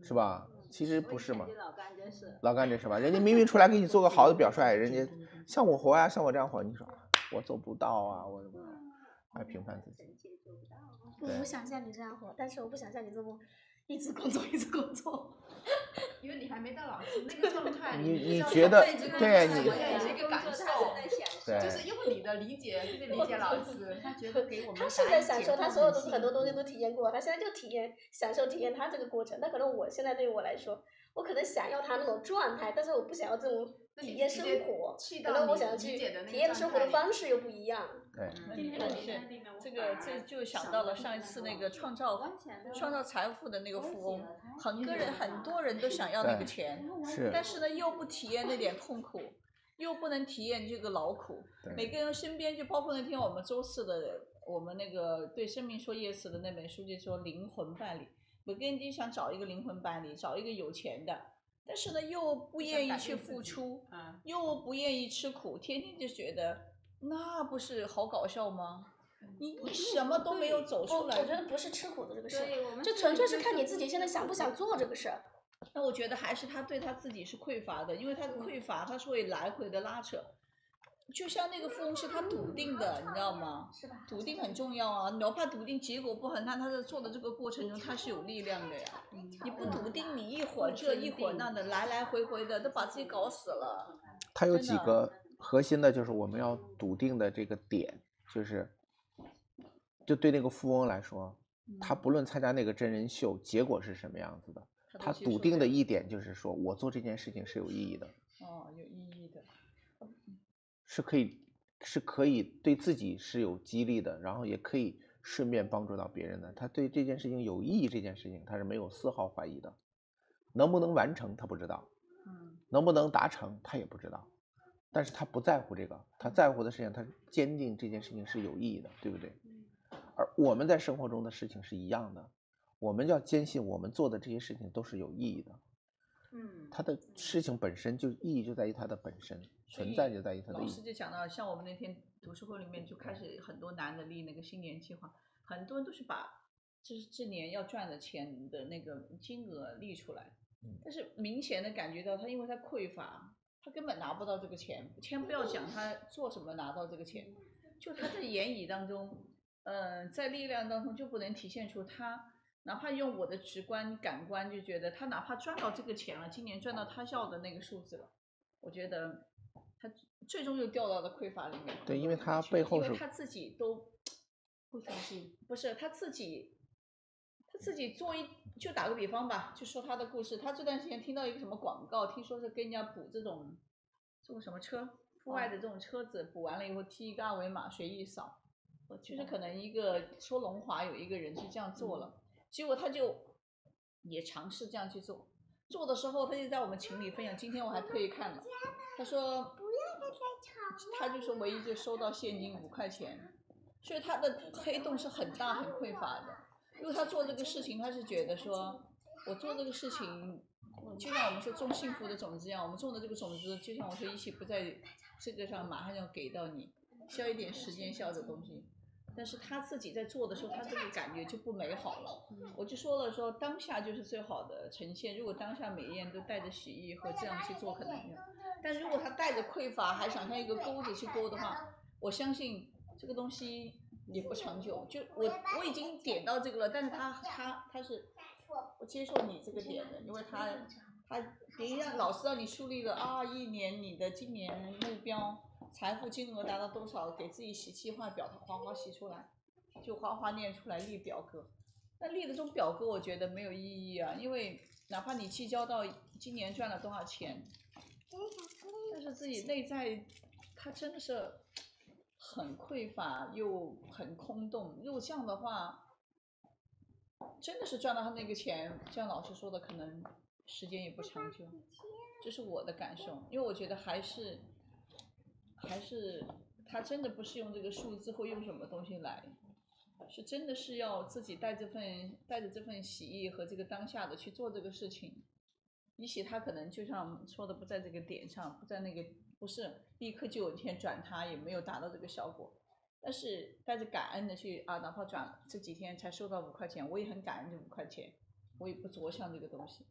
是吧？其实不是嘛，老干这事。老干这是吧？人家明 明出来给你做个好的表率，人家像我活呀，像我这样活，你说我做不到啊，我还评判自己。我我想像你这样活，但是我不想像你这么一直工作一直工作。因为你还没到老师那个状态，你不知道你觉得对你有一个感受，对 就是用你的理解去理解老师，他觉得给我们他是在享受，他所有东西很多东西都体验过，他现在就体验享受体验他这个过程。那可能我现在对于我来说，我可能想要他那种状态，但是我不想要这种体验生活，可能我想要去体验生活的方式又不一样。对，是这个这就想到了上一次那个创造创造财富的那个富翁，很多人很多人都想要那个钱，是但是呢又不体验那点痛苦，又不能体验这个劳苦。对每个人身边就包括那天我们周四的我们那个对生命说 yes 的那本书就说灵魂伴侣，每个人都想找一个灵魂伴侣，找一个有钱的。但是呢，又不愿意去付出，啊，又不愿意吃苦，天天就觉得那不是好搞笑吗？你你什么都没有走出来，我觉得不是吃苦的这个事对我，们就纯粹是看你自己现在想不想做这个事儿。那我觉得还是他对他自己是匮乏的，因为他的匮乏，他是会来回的拉扯。就像那个富翁是他笃定的，你知道吗？是吧？笃定很重要啊，哪怕笃定结果不好，那他在做的这个过程中他是有力量的呀。你不笃定，你一会儿这一会儿那的，来来回回的，都把自己搞死了。他有真的几个核心的，就是我们要笃定的这个点，就是，就对那个富翁来说，他不论参加那个真人秀，结果是什么样子的，他笃定的一点就是说我做这件事情是有意义的，哦，有意义的。是可以是可以对自己是有激励的，然后也可以顺便帮助到别人的。他对这件事情有意义，这件事情他是没有丝毫怀疑的。能不能完成他不知道，嗯，能不能达成他也不知道，但是他不在乎这个，他在乎的事情，他坚定这件事情是有意义的，对不对？而我们在生活中的事情是一样的，我们要坚信我们做的这些事情都是有意义的。嗯，他的事情本身就意义就在于它的本身存在就在于它的意义。老师就讲到，像我们那天读书会里面就开始很多男的立那个新年计划，很多人都是把就是这年要赚的钱的那个金额立出来，但是明显的感觉到他因为他匮乏，他根本拿不到这个钱。先不要讲他做什么拿到这个钱，就他在言语当中，呃，在力量当中就不能体现出他。哪怕用我的直观感官就觉得他哪怕赚到这个钱了，今年赚到他要的那个数字了，我觉得他最终又掉到了匮乏里面。对因为他背后是因为他自己都不相信，不是他自己，他自己做一就打个比方吧，就说他的故事。他这段时间听到一个什么广告，听说是跟人家补这种这种什么车，户外的这种车子，补完了以后贴一个二维码随意扫，就是可能一个说龙华有一个人是这样做了，结果他就也尝试这样去做。做的时候，他就在我们群里分享。今天我还特意看了，他说，他就说唯一就收到现金五块钱，所以他的黑洞是很大很匮乏的。因为他做这个事情，他是觉得说，我做这个事情，就像我们说种幸福的种子一样，我们种的这个种子，就像我说，一起不在这个上马上要给到你，需要一点时间需要的东西。但是他自己在做的时候，他这个感觉就不美好了。我就说了说，当下就是最好的呈现。如果当下每一人都带着喜悦和这样去做，可能有。但如果他带着匮乏，还想像一个钩子去钩的话，我相信这个东西也不长久。就我我已经点到这个了，但是他他他是我接受你这个点的，因为他他别人家老师让你树立了啊，一年你的今年目标。财富金额达到多少，给自己写计划表，哗哗写出来，就哗哗念出来立表格。那立的这种表格，我觉得没有意义啊，因为哪怕你计较到今年赚了多少钱，但是自己内在他真的是很匮乏又很空洞。如果这样的话，真的是赚到他那个钱，像老师说的，可能时间也不长久。这是我的感受，因为我觉得还是还是他真的不是用这个数字或用什么东西来，是真的是要自己带这份带着这份喜意和这个当下的去做这个事情。比起他可能就像说的不在这个点上，不在那个不是立刻就有钱转他，也没有达到这个效果。但是带着感恩的去啊，哪怕转这几天才收到五块钱，我也很感恩这五块钱，我也不着想这个东西。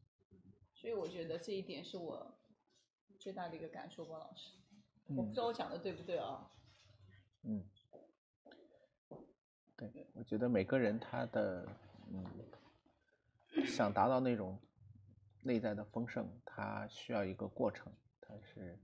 所以我觉得这一点是我最大的一个感受，郭老师。我不知道我讲的对不对啊？嗯，对，我觉得每个人他的嗯，想达到那种内在的丰盛，它需要一个过程，它是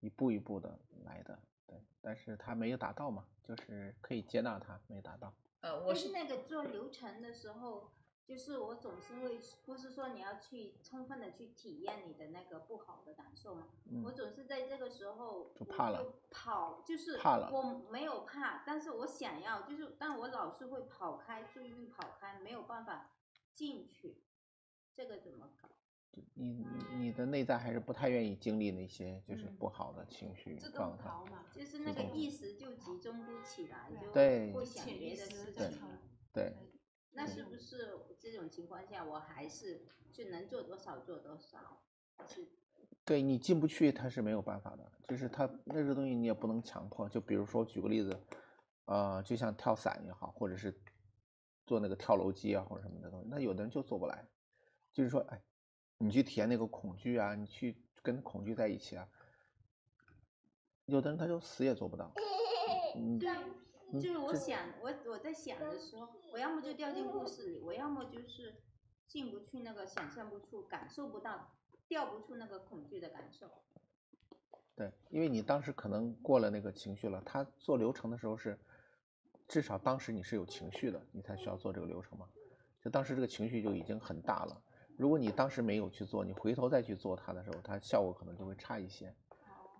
一步一步的来的，对，但是他没有达到嘛，就是可以接纳他没达到。呃，我是那个做流程的时候。就是我总是会，不是说你要去充分的去体验你的那个不好的感受嘛。我总是在这个时候就怕了，跑就是怕了。我没有怕，但是我想要，就是但我老是会跑开，注意力跑开，没有办法进去。这个怎么搞？你你的内在还是不太愿意经历那些就是不好的情绪状态。就是那个意识就集中不起来，就会想别的事情。对。那是不是这种情况下，我还是就能做多少做多少？是，对你进不去，他是没有办法的。就是他那个东西你也不能强迫。就比如说举个例子，呃，就像跳伞也好，或者是做那个跳楼机啊或者什么的东西，那有的人就做不来。就是说，哎，你去体验那个恐惧啊，你去跟恐惧在一起啊，有的人他就死也做不到。嗯。就是我想，我我在想的时候，我要么就掉进故事里，我要么就是进不去那个想象不出、感受不到、调不出那个恐惧的感受。对，因为你当时可能过了那个情绪了。他做流程的时候是，至少当时你是有情绪的，你才需要做这个流程嘛。就当时这个情绪就已经很大了。如果你当时没有去做，你回头再去做它的时候，它效果可能就会差一些。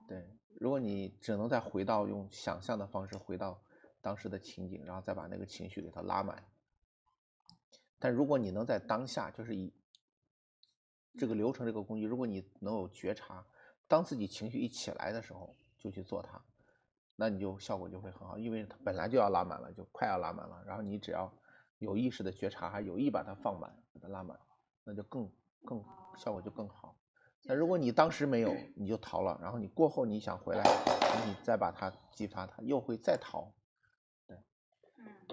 对，如果你只能再回到用想象的方式回到。当时的情景，然后再把那个情绪给它拉满。但如果你能在当下，就是以这个流程这个工具，如果你能有觉察，当自己情绪一起来的时候就去做它，那你就效果就会很好，因为它本来就要拉满了，就快要拉满了。然后你只要有意识的觉察，还有意把它放满，把它拉满，那就更更效果就更好。那如果你当时没有，你就逃了，然后你过后你想回来，你再把它激发，它又会再逃。对，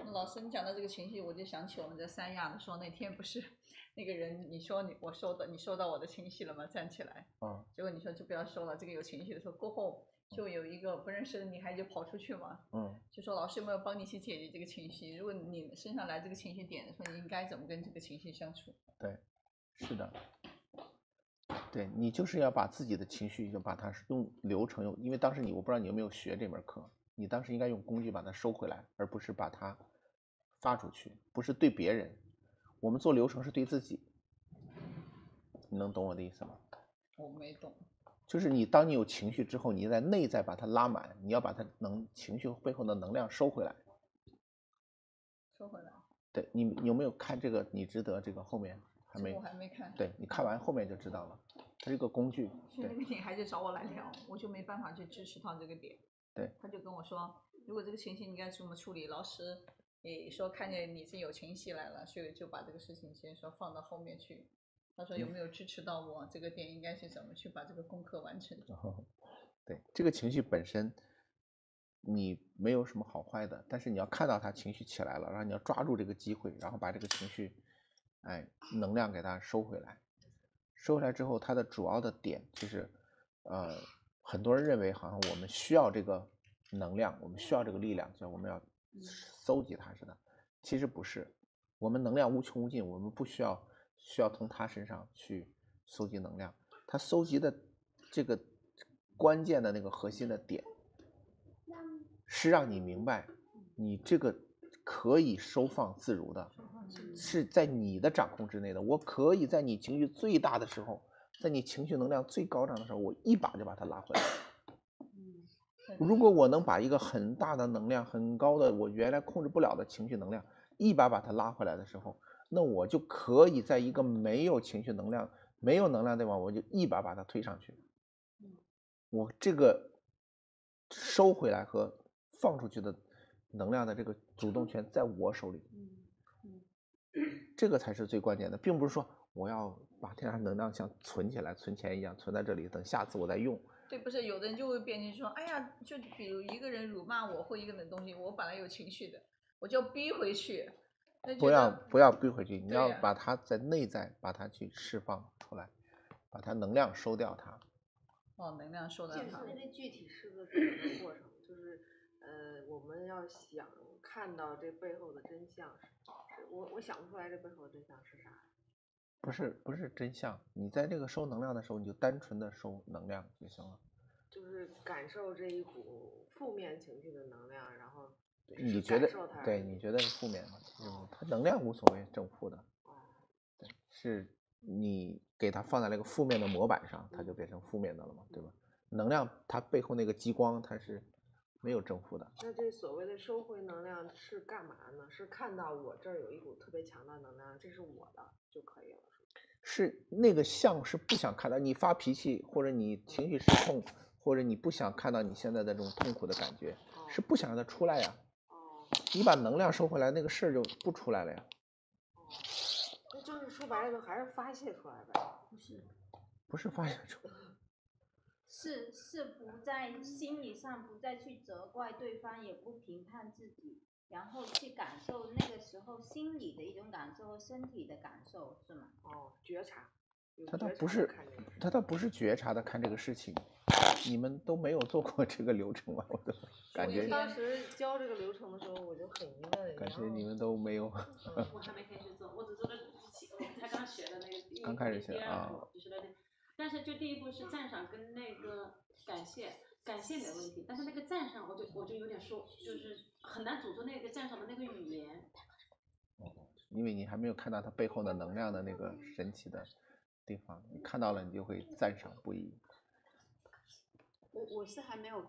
嗯老师，你讲到这个情绪，我就想起我们在三亚的时候，那天不是那个人，你说你我收到你收到我的情绪了吗？站起来，啊，结果你说就不要收了，这个有情绪的时候，过后就有一个不认识的女孩就跑出去嘛，嗯，就说老师有没有帮你去解决这个情绪？如果你身上来这个情绪点的时候，你应该怎么跟这个情绪相处？对，是的，对你就是要把自己的情绪就把它用流程用，因为当时你我不知道你有没有学这门课。你当时应该用工具把它收回来，而不是把它发出去，不是对别人。我们做流程是对自己，你能懂我的意思吗？我没懂。就是你当你有情绪之后，你在内在把它拉满，你要把它能情绪背后的能量收回来。收回来。对你有没有看这个？你值得这个后面还没？我还没看。对你看完后面就知道了，它是一个工具。所以那个女孩就找我来聊，我就没办法去支持到这个点。对，他就跟我说，如果这个情形应该怎么处理，老师你说看见你是有情绪来了，所以就把这个事情先说放到后面去。他说有没有支持到我这个点，应该是怎么去把这个功课完成？对，这个情绪本身你没有什么好坏的，但是你要看到他情绪起来了，然后你要抓住这个机会，然后把这个情绪，哎，能量给它收回来。收回来之后，它的主要的点就是，呃。很多人认为好像我们需要这个能量，我们需要这个力量，所以我们要搜集它似的。其实不是，我们能量无穷无尽，我们不需要需要从他身上去搜集能量。他搜集的这个关键的那个核心的点，是让你明白，你这个可以收放自如的，是在你的掌控之内的。我可以在你情绪最大的时候，在你情绪能量最高涨的时候，我一把就把它拉回来。如果我能把一个很大的能量、很高的我原来控制不了的情绪能量，一把把它拉回来的时候，那我就可以在一个没有情绪能量、没有能量的地方，我就一把把它推上去。我这个收回来和放出去的能量的这个主动权在我手里，这个才是最关键的，并不是说我要把天然能量像存起来、存钱一样存在这里，等下次我再用。对，不是有的人就会变成说，哎呀，就比如一个人辱骂我或一个人东西，我本来有情绪的，我就逼回去。不要不要逼回去，你要把它在内在把它去释放出来，把它能量收掉它。哦，能量收掉它。那具体是个怎么个过程？就是呃，我们要想看到这背后的真相是，是我我想不出来这背后的真相是啥。不是不是真相，你在这个收能量的时候，你就单纯的收能量就行了。就是感受这一股负面情绪的能量，然后只是你觉得对你觉得是负面的，嗯，它能量无所谓正负的，对，是你给它放在那个负面的模板上，它就变成负面的了嘛，对吧？能量它背后那个激光它是没有正负的，那这所谓的收回能量是干嘛呢？是看到我这儿有一股特别强的能量，这是我的就可以了。是那个像是不想看到你发脾气，或者你情绪失控，或者你不想看到你现在的这种痛苦的感觉，是不想让它出来呀。你把能量收回来，那个事儿就不出来了呀。那就是说白了，就还是发泄出来呗。不是，不是发泄出来，是是不在心理上不再去责怪对方，也不评判自己，然后去感受那个时候心理的一种感受和身体的感受，是吗？哦，觉察。有他倒不是他倒不是觉察的看这个事情，你们都没有做过这个流程吗？我都 感觉当时教这个流程的时候，我就很疑问。感觉你们都没有。我还没开始做，我只做了才刚学的那个第一刚开始学第二啊就是那个，但是就第一步是赞赏跟那个感谢，感谢没问题，但是那个赞赏我就我就有点说，就是很难组织那个赞赏的那个语言。因为你还没有看到它背后的能量的那个神奇的地方，你看到了，你就会赞赏不已。我我是还没有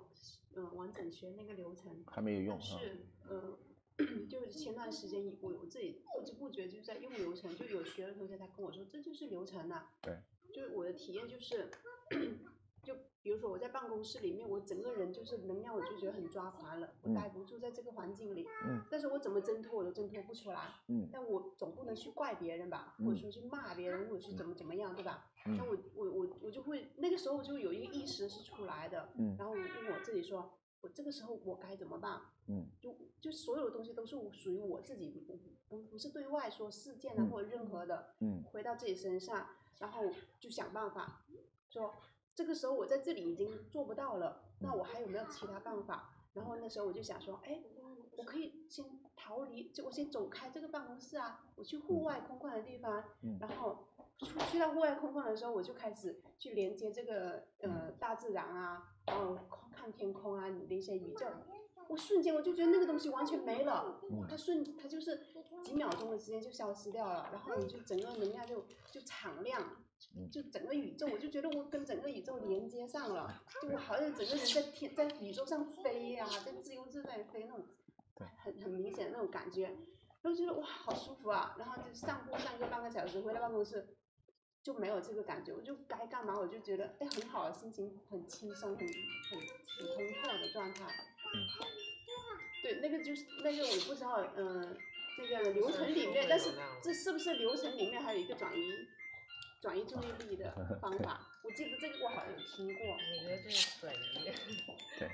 嗯、呃完整学那个流程，还没有用是呃，就是前段时间我我自己不知不觉就在用流程，就有学的同学他跟我说这就是流程呐、对，就是我的体验就是，就比如说我在办公室里面，我整个人就是能量我就觉得很抓狂了，我嗯。待不住在这个环境里，嗯。但是我怎么挣脱我都挣脱不出来，嗯。但我总不能去怪别人吧，嗯或者说去骂别人，或者是怎么怎么样，对吧？嗯。那我我我我就会那个时候我就有一个意识是出来的，嗯。然后我问我自己说，我这个时候我该怎么办？嗯。就就所有的东西都是我属于我自己，不不不是对外说事件啊嗯。或者任何的，嗯。回到自己身上，然后就想办法说，这个时候我在这里已经做不到了，那我还有没有其他办法？然后那时候我就想说，哎，我可以先逃离，就我先走开这个办公室啊，我去户外空旷的地方，嗯然后去去到户外空旷的时候，我就开始去连接这个呃大自然啊，然后看天空啊，你的一些宇宙。我瞬间我就觉得那个东西完全没了，嗯它瞬它就是几秒钟的时间就消失掉了，然后你就整个能量就就敞亮，嗯就整个宇宙，我就觉得我跟整个宇宙连接上了，就我好像整个人在天在宇宙上飞呀、在自由自在飞那种，很很明显的那种感觉，然后觉得哇好舒服啊，然后就散步散个半个小时，回到办公室就没有这个感觉，我就该干嘛我就觉得哎很好，心情很轻松，很很很通透的状态。对，那个就是那个我不知道，嗯、那个流程里面，但是这是不是流程里面还有一个转移转移注意力的方法？我记得这个我好像有听过。你觉得这是转移？对，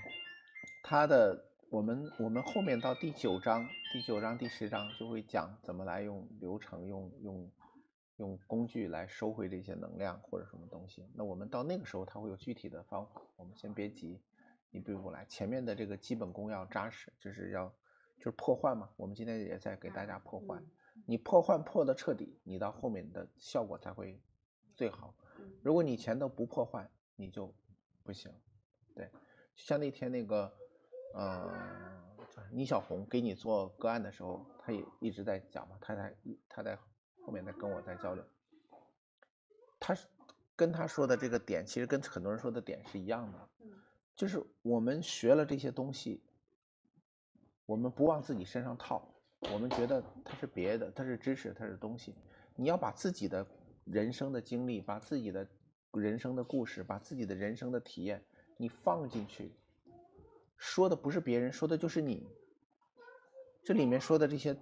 他的我们我们后面到第九章、第九章、第十章就会讲怎么来用流程、用用用工具来收回这些能量或者什么东西。那我们到那个时候，它会有具体的方法，我们先别急，一步一步来。前面的这个基本功要扎实，就是要就是破坏嘛。我们今天也在给大家破坏，你破坏破的彻底，你到后面的效果才会最好。如果你前头不破坏，你就不行。对，就像那天那个，呃，倪小红给你做个案的时候，他也一直在讲嘛，他在他在后面在跟我在交流，他是跟他说的这个点，其实跟很多人说的点是一样的，就是我们学了这些东西，我们不往自己身上套，我们觉得它是别的，它是知识，它是东西，你要把自己的人生的经历，把自己的人生的故事，把自己的人生的体验，你放进去。说的不是别人，说的就是你。这里面说的这些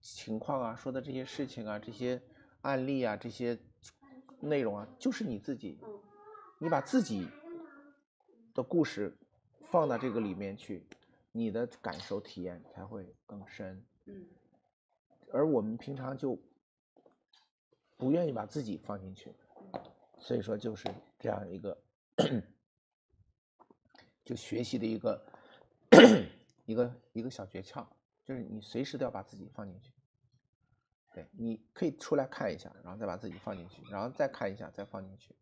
情况啊，说的这些事情啊，这些案例啊，这些内容啊，就是你自己。你把自己的故事放到这个里面去，你的感受体验才会更深。嗯。而我们平常就不愿意把自己放进去，所以说就是这样一个。就学习的一个一个一个小诀窍，就是你随时都要把自己放进去。对，你可以出来看一下，然后再把自己放进去，然后再看一下，再放进去。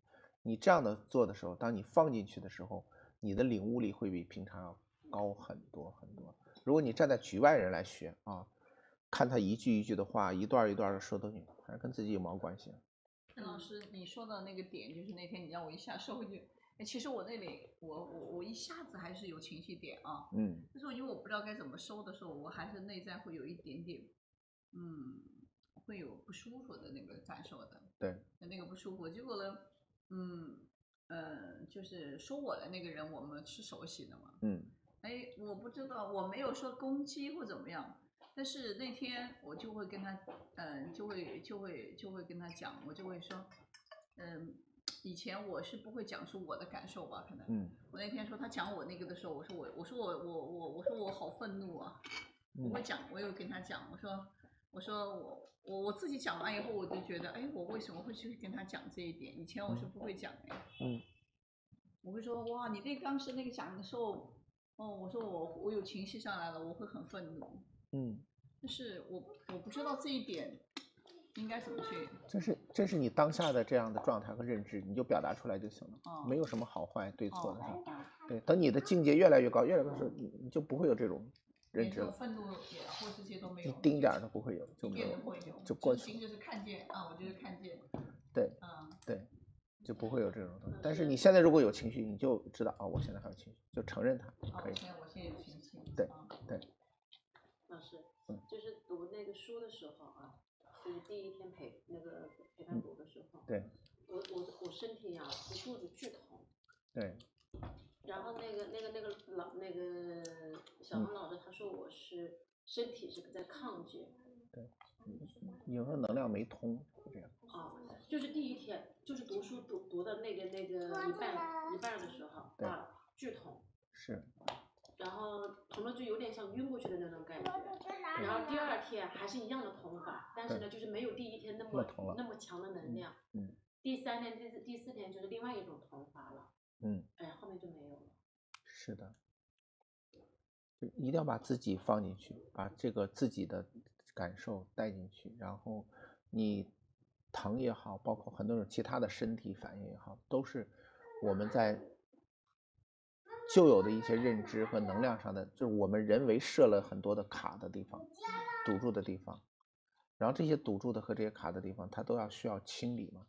你这样的做的时候，当你放进去的时候，你的领悟力会比平常要高很多很多。如果你站在局外人来学啊，看他一句一句的话，一段一段的说东西，反正跟自己有毛关系？陈老师，你说的那个点，就是那天你让我一下收回去。其实我那里，我我我一下子还是有情绪点啊，嗯，就是因为我不知道该怎么收的时候，我还是内在会有一点点，嗯，会有不舒服的那个感受的，对，那个不舒服。结果呢，嗯呃，就是说我的那个人，我们是熟悉的嘛，嗯，哎，我不知道，我没有说攻击或怎么样，但是那天我就会跟他，嗯，就会就会就会跟他讲，我就会说，嗯。以前我是不会讲述我的感受吧，可能。嗯。我那天说他讲我那个的时候，我说我我说我我我我说我好愤怒啊！我会讲，我有跟他讲，我说我说我我我自己讲完以后，我就觉得，哎，我为什么会去跟他讲这一点？以前我是不会讲的。嗯。我会说哇，你那当时那个讲的时候，哦，我说我我有情绪上来了，我会很愤怒。嗯。就是我我不知道这一点。应该怎么去？这是这是你当下的这样的状态和认知，你就表达出来就行了，没有什么好坏对错的。对，等你的境界越来越高，越来越高时候，你你就不会有这种认知了。愤怒也或这些都没有，一丁点儿都不会有，就没有，就过去。就是看见啊，我就是看见。对，对，就不会有这种东西。但是你现在如果有情绪，你就知道啊，我现在还有情绪，就承认它，可以。我现在有情绪。对对。老师，就是读那个书的时候啊。就是第一天陪那个陪他读的时候，对，我我我身体呀，我肚子剧痛，对，然后那个那个那个老那个小红老师他说我是身体是在抗拒，对，有时候能量没通，这样。啊，就是第一天，就是读书读读的那个那个一半一半的时候啊，剧痛。是。然后疼了就有点像晕过去的那种感觉，然后第二天还是一样的痛法，但是呢就是没有第一天那么那么强的能量。嗯。第三天、第四第四天就是另外一种痛法了。嗯。哎，后面就没有了。是的。一定要把自己放进去，把这个自己的感受带进去，然后你疼也好，包括很多种其他的身体反应也好，都是我们在。旧有的一些认知和能量上的，就是我们人为设了很多的卡的地方，堵住的地方，然后这些堵住的和这些卡的地方，它都要需要清理嘛。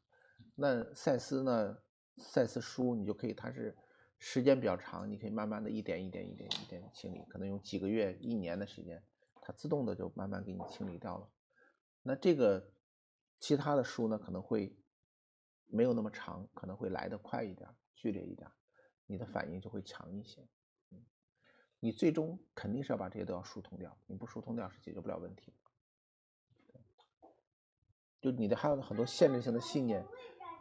那赛斯呢？赛斯书你就可以，它是时间比较长，你可以慢慢的一点一点一点一点清理，可能用几个月、一年的时间，它自动的就慢慢给你清理掉了。那这个其他的书呢，可能会没有那么长，可能会来得快一点，剧烈一点。你的反应就会强一些，嗯，你最终肯定是要把这些都要疏通掉，你不疏通掉是解决不了问题。就你的还有很多限制性的信念，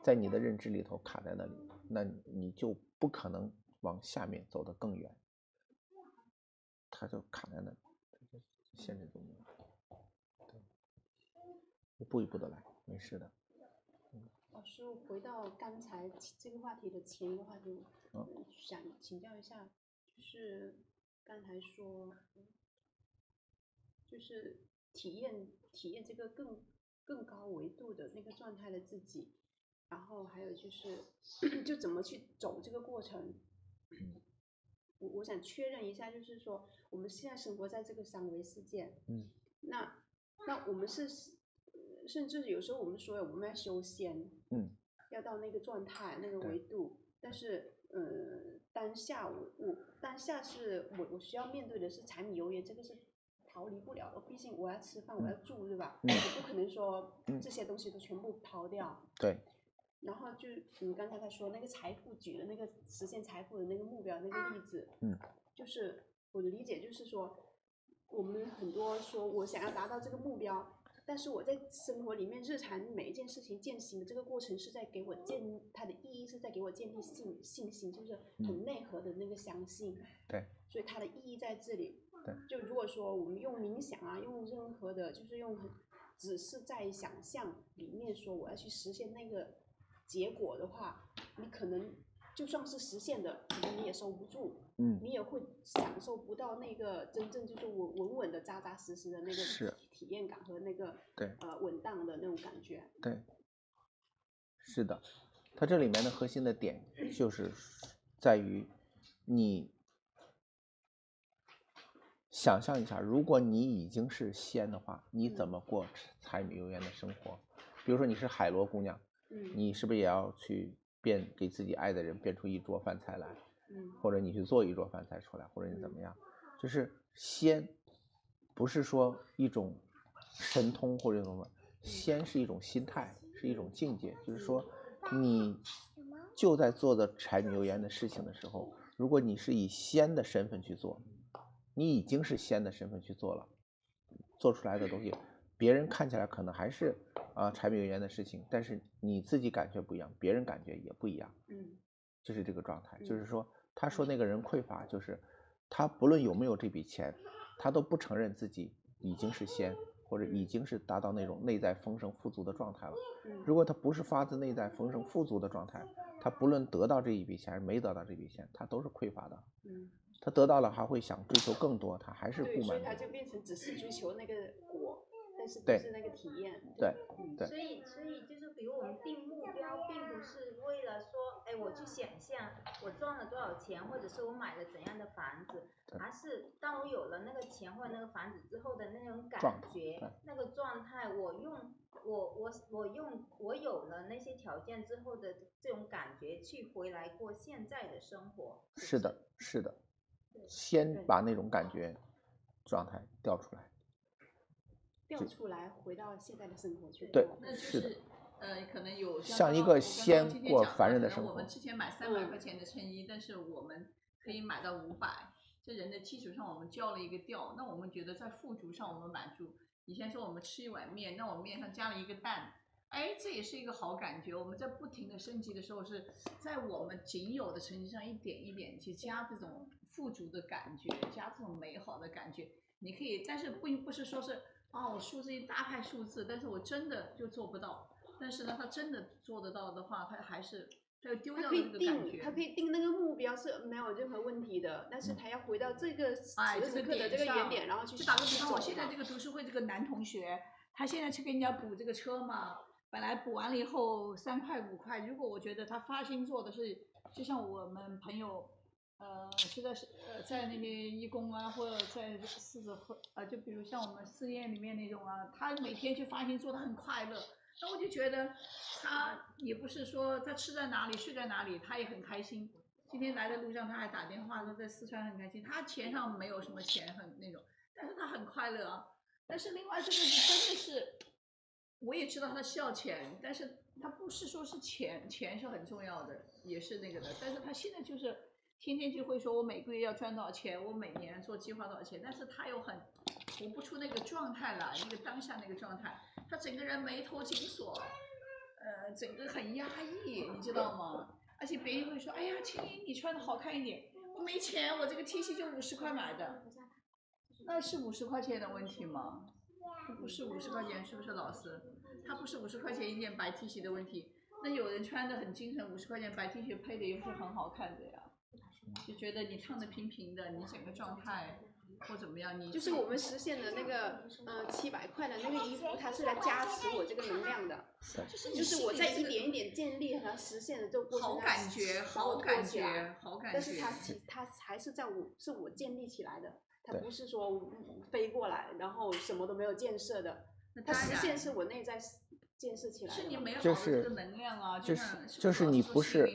在你的认知里头卡在那里，那你就不可能往下面走得更远，它就卡在那里，限制住你。对，一步一步的来，没事的。老师，回到刚才这个话题的前一个话题。想请教一下，就是刚才说，就是体验体验这个更更高维度的那个状态的自己，然后还有就是，就怎么去走这个过程。我我想确认一下，就是说我们现在生活在这个三维世界，嗯，那那我们是，呃甚至有时候我们说我们要修仙，嗯，要到那个状态那个维度，但是呃当下我我当下是我我需要面对的是柴米油盐，这个是逃离不了的，毕竟我要吃饭，我要住，对吧？嗯我不可能说嗯这些东西都全部抛掉。对，然后就你刚才他说那个财富举的那个实现财富的那个目标那个例子，嗯，就是我的理解就是说，我们很多说我想要达到这个目标，但是我在生活里面日常每一件事情践行的这个过程是在给我建它的意义是在给我建立信信心，就是很内核的那个相信，对，所以它的意义在这里。对，就如果说我们用冥想啊，用任何的，就是用很只是在想象里面说我要去实现那个结果的话，你可能就算是实现的，可能你也收不住，嗯你也会享受不到那个真正就是稳稳稳的、扎扎实实的那个是体验感和那个对呃稳当的那种感觉。对，是的，它这里面的核心的点就是在于你想象一下，如果你已经是仙的话，你怎么过柴米油盐的生活？比如说你是海螺姑娘，嗯你是不是也要去变给自己爱的人变出一桌饭菜来？嗯或者你去做一桌饭菜出来，或者你怎么样？就是仙，不是说一种神通或者什么，仙是一种心态，是一种境界。就是说，你就在做的柴米油盐的事情的时候，如果你是以仙的身份去做，你已经是仙的身份去做了，做出来的东西，别人看起来可能还是啊柴米油盐的事情，但是你自己感觉不一样，别人感觉也不一样。嗯就是这个状态，就是说，他说那个人匮乏，就是他不论有没有这笔钱，他都不承认自己已经是仙，或者已经是达到那种内在丰盛富足的状态了。嗯如果他不是发自内在丰盛富足的状态，他不论得到这一笔钱还是没得到这笔钱，他都是匮乏的。嗯，他得到了还会想追求更多，他还是，不满足。所以他就变成只是追求那个果，但是不是那个体验。对嗯对所以，所以就是比如我们定目标，并不是为了说，哎，我去想象我赚了多少钱，或者是我买了怎样的房子，而是当我有了那个钱或者那个房子之后的那种感觉，那个状态，我用我我我用我有了那些条件之后的这种感觉，去回来过现在的生活。是的，是的，先把那种感觉状态调出来。调出来，回到现在的生活去对那就是的呃，可能有像一个刚刚我刚刚仙过凡人的生活可能我们之前买三百块钱的衬衣，但是我们可以买到五百，这人的基础上我们交了一个调，那我们觉得在富足上我们满足。以前说我们吃一碗面，那我们面上加了一个蛋，哎，这也是一个好感觉。我们在不停的升级的时候，是在我们仅有的成绩上一点一点去加这种富足的感觉，加这种美好的感觉。你可以，但是不不是说是啊，我数字一大派数字，但是我真的就做不到。但是呢，他真的做得到的话，他还是他要丢他可以掉那个感定，觉。他可以定那个目标是没有任何问题的，但是他要回到这个此时此刻的个点上这个原点，然后去就打个比方，我现在这个读书会这个男同学，他现在去给人家补这个车嘛，本来补完了以后三块五块，如果我觉得他发心做的是，就像我们朋友，呃，是在是呃在那个义工啊，或者在狮子会呃，就比如像我们寺院里面那种啊，他每天去发心做的很快乐，那我就觉得他也不是说他吃在哪里睡在哪里，他也很开心。今天来的路上他还打电话说在四川很开心，他钱上没有什么钱很那种，但是他很快乐啊。但是另外这个真的是，我也知道他需要钱，但是他不是说是钱，钱是很重要的，也是那个的。但是他现在就是天天就会说我每个月要赚多少钱，我每年做计划多少钱，但是他又很活不出那个状态来，那个当下那个状态，他整个人眉头紧锁，呃，整个很压抑，你知道吗？而且别人会说，哎呀，青青你穿的好看一点，我没钱，我这个 T 恤就五十块买的，那是五十块钱的问题吗？不是五十块钱，是不是老师？他不是五十块钱一件白 T 恤的问题，那有人穿的很精神，五十块钱白 T 恤配的又是很好看的呀，就觉得你唱的平平的，你整个状态或怎么样，你就是我们实现的那个呃七百块的那个衣服，它是来加持我这个能量的，就是就是我在一点一点建立和实现的这个过程，好感觉好感觉好感觉但是它其它还是在我是我建立起来的，它不是说嗯飞过来然后什么都没有建设的，它实现是我内在建设起来。就是能量啊，就是就是你不是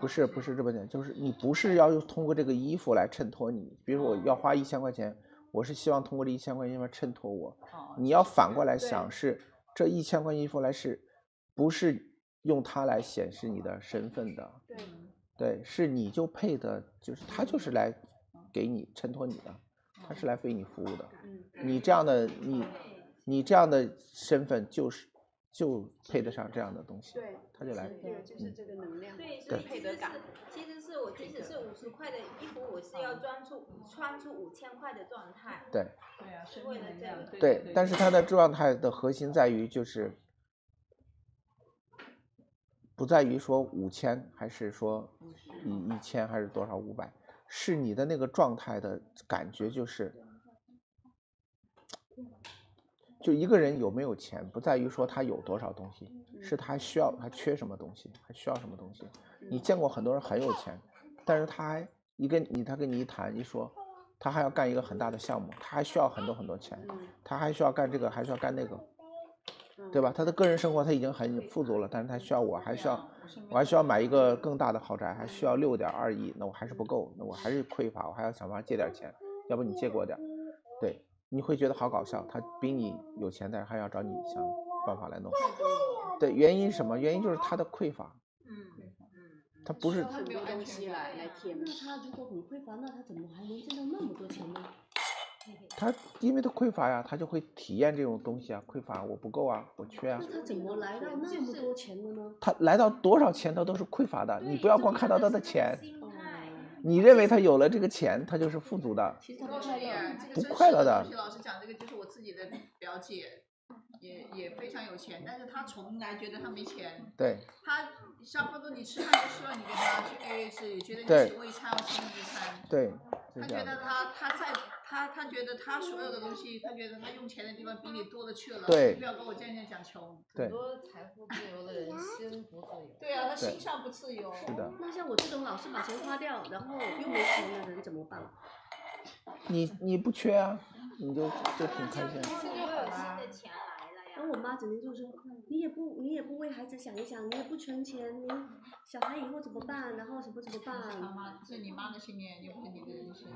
不是不是这么讲，就是你不是要用通过这个衣服来衬托你，比如我要花一千块钱，我是希望通过这一千块钱来衬托我，哦你要反过来想是这一千块衣服来是，不是用它来显示你的身份的，对，对，是你就配的，就是它就是来给你衬托你的，它是来为你服务的。嗯，你这样的你，你这样的身份就是就配得上这样的东西，对，他就来。对，就是这个能量，对，所对以其实是其实是我即使是五十块的衣服，我是要装出穿出五千块的状态。对对啊，是为了这命能量个，对对，但是它的状态的核心在于就是，不在于说五千还是说一一千还是多少五百，是你的那个状态的感觉就是，就一个人有没有钱，不在于说他有多少东西，是他需要他缺什么东西，还需要什么东西。你见过很多人很有钱，但是他还一跟你他跟你一谈一说，他还要干一个很大的项目，他还需要很多很多钱，他还需要干这个，还需要干那个，对吧？他的个人生活他已经很富足了，但是他需要我还需要，我还需要买一个更大的豪宅，还需要六点二亿，那我还是不够，那我还是匮乏，我还要想办法借点钱，要不你借给我点，对，你会觉得好搞笑，他比你有钱，但是还要找你想办法来弄，对，原因是什么？原因就是他的匮乏，嗯他不是很多东西来来填那他如果很匮乏，那他怎么还能挣到那么多钱呢？他，因为他匮乏呀，他就会体验这种东西啊，匮乏，我不够啊，我缺啊。那他怎么来到那么多钱的呢？他来到多少钱，他都是匮乏的。你不要光看到他的钱，心态。你认为他有了这个钱，他就是富足的。其实他不不快乐。不快乐的老师讲这个，就是我自己的表姐，也也非常有钱，但是他从来觉得他没钱。对他差不多你吃饭就需要你跟他去 AA 制，也觉得你请我一餐我请你一餐。对，他觉得是这样的。她她在他他觉得他所有的东西，他觉得他用钱的地方比你多了去了。对你不要跟我这样讲穷。对很多财富自由的人心不自由。对啊，他心上不自由。是的，那像我这种老是把钱花掉，然后又没钱的人怎么办？你你不缺啊，你就就挺开心。然后我妈整天就说，你也不你也不为孩子想一想，你也不存钱，你小孩以后怎么办？然后什么怎么他办？妈是你妈的信念，又不是你的人生。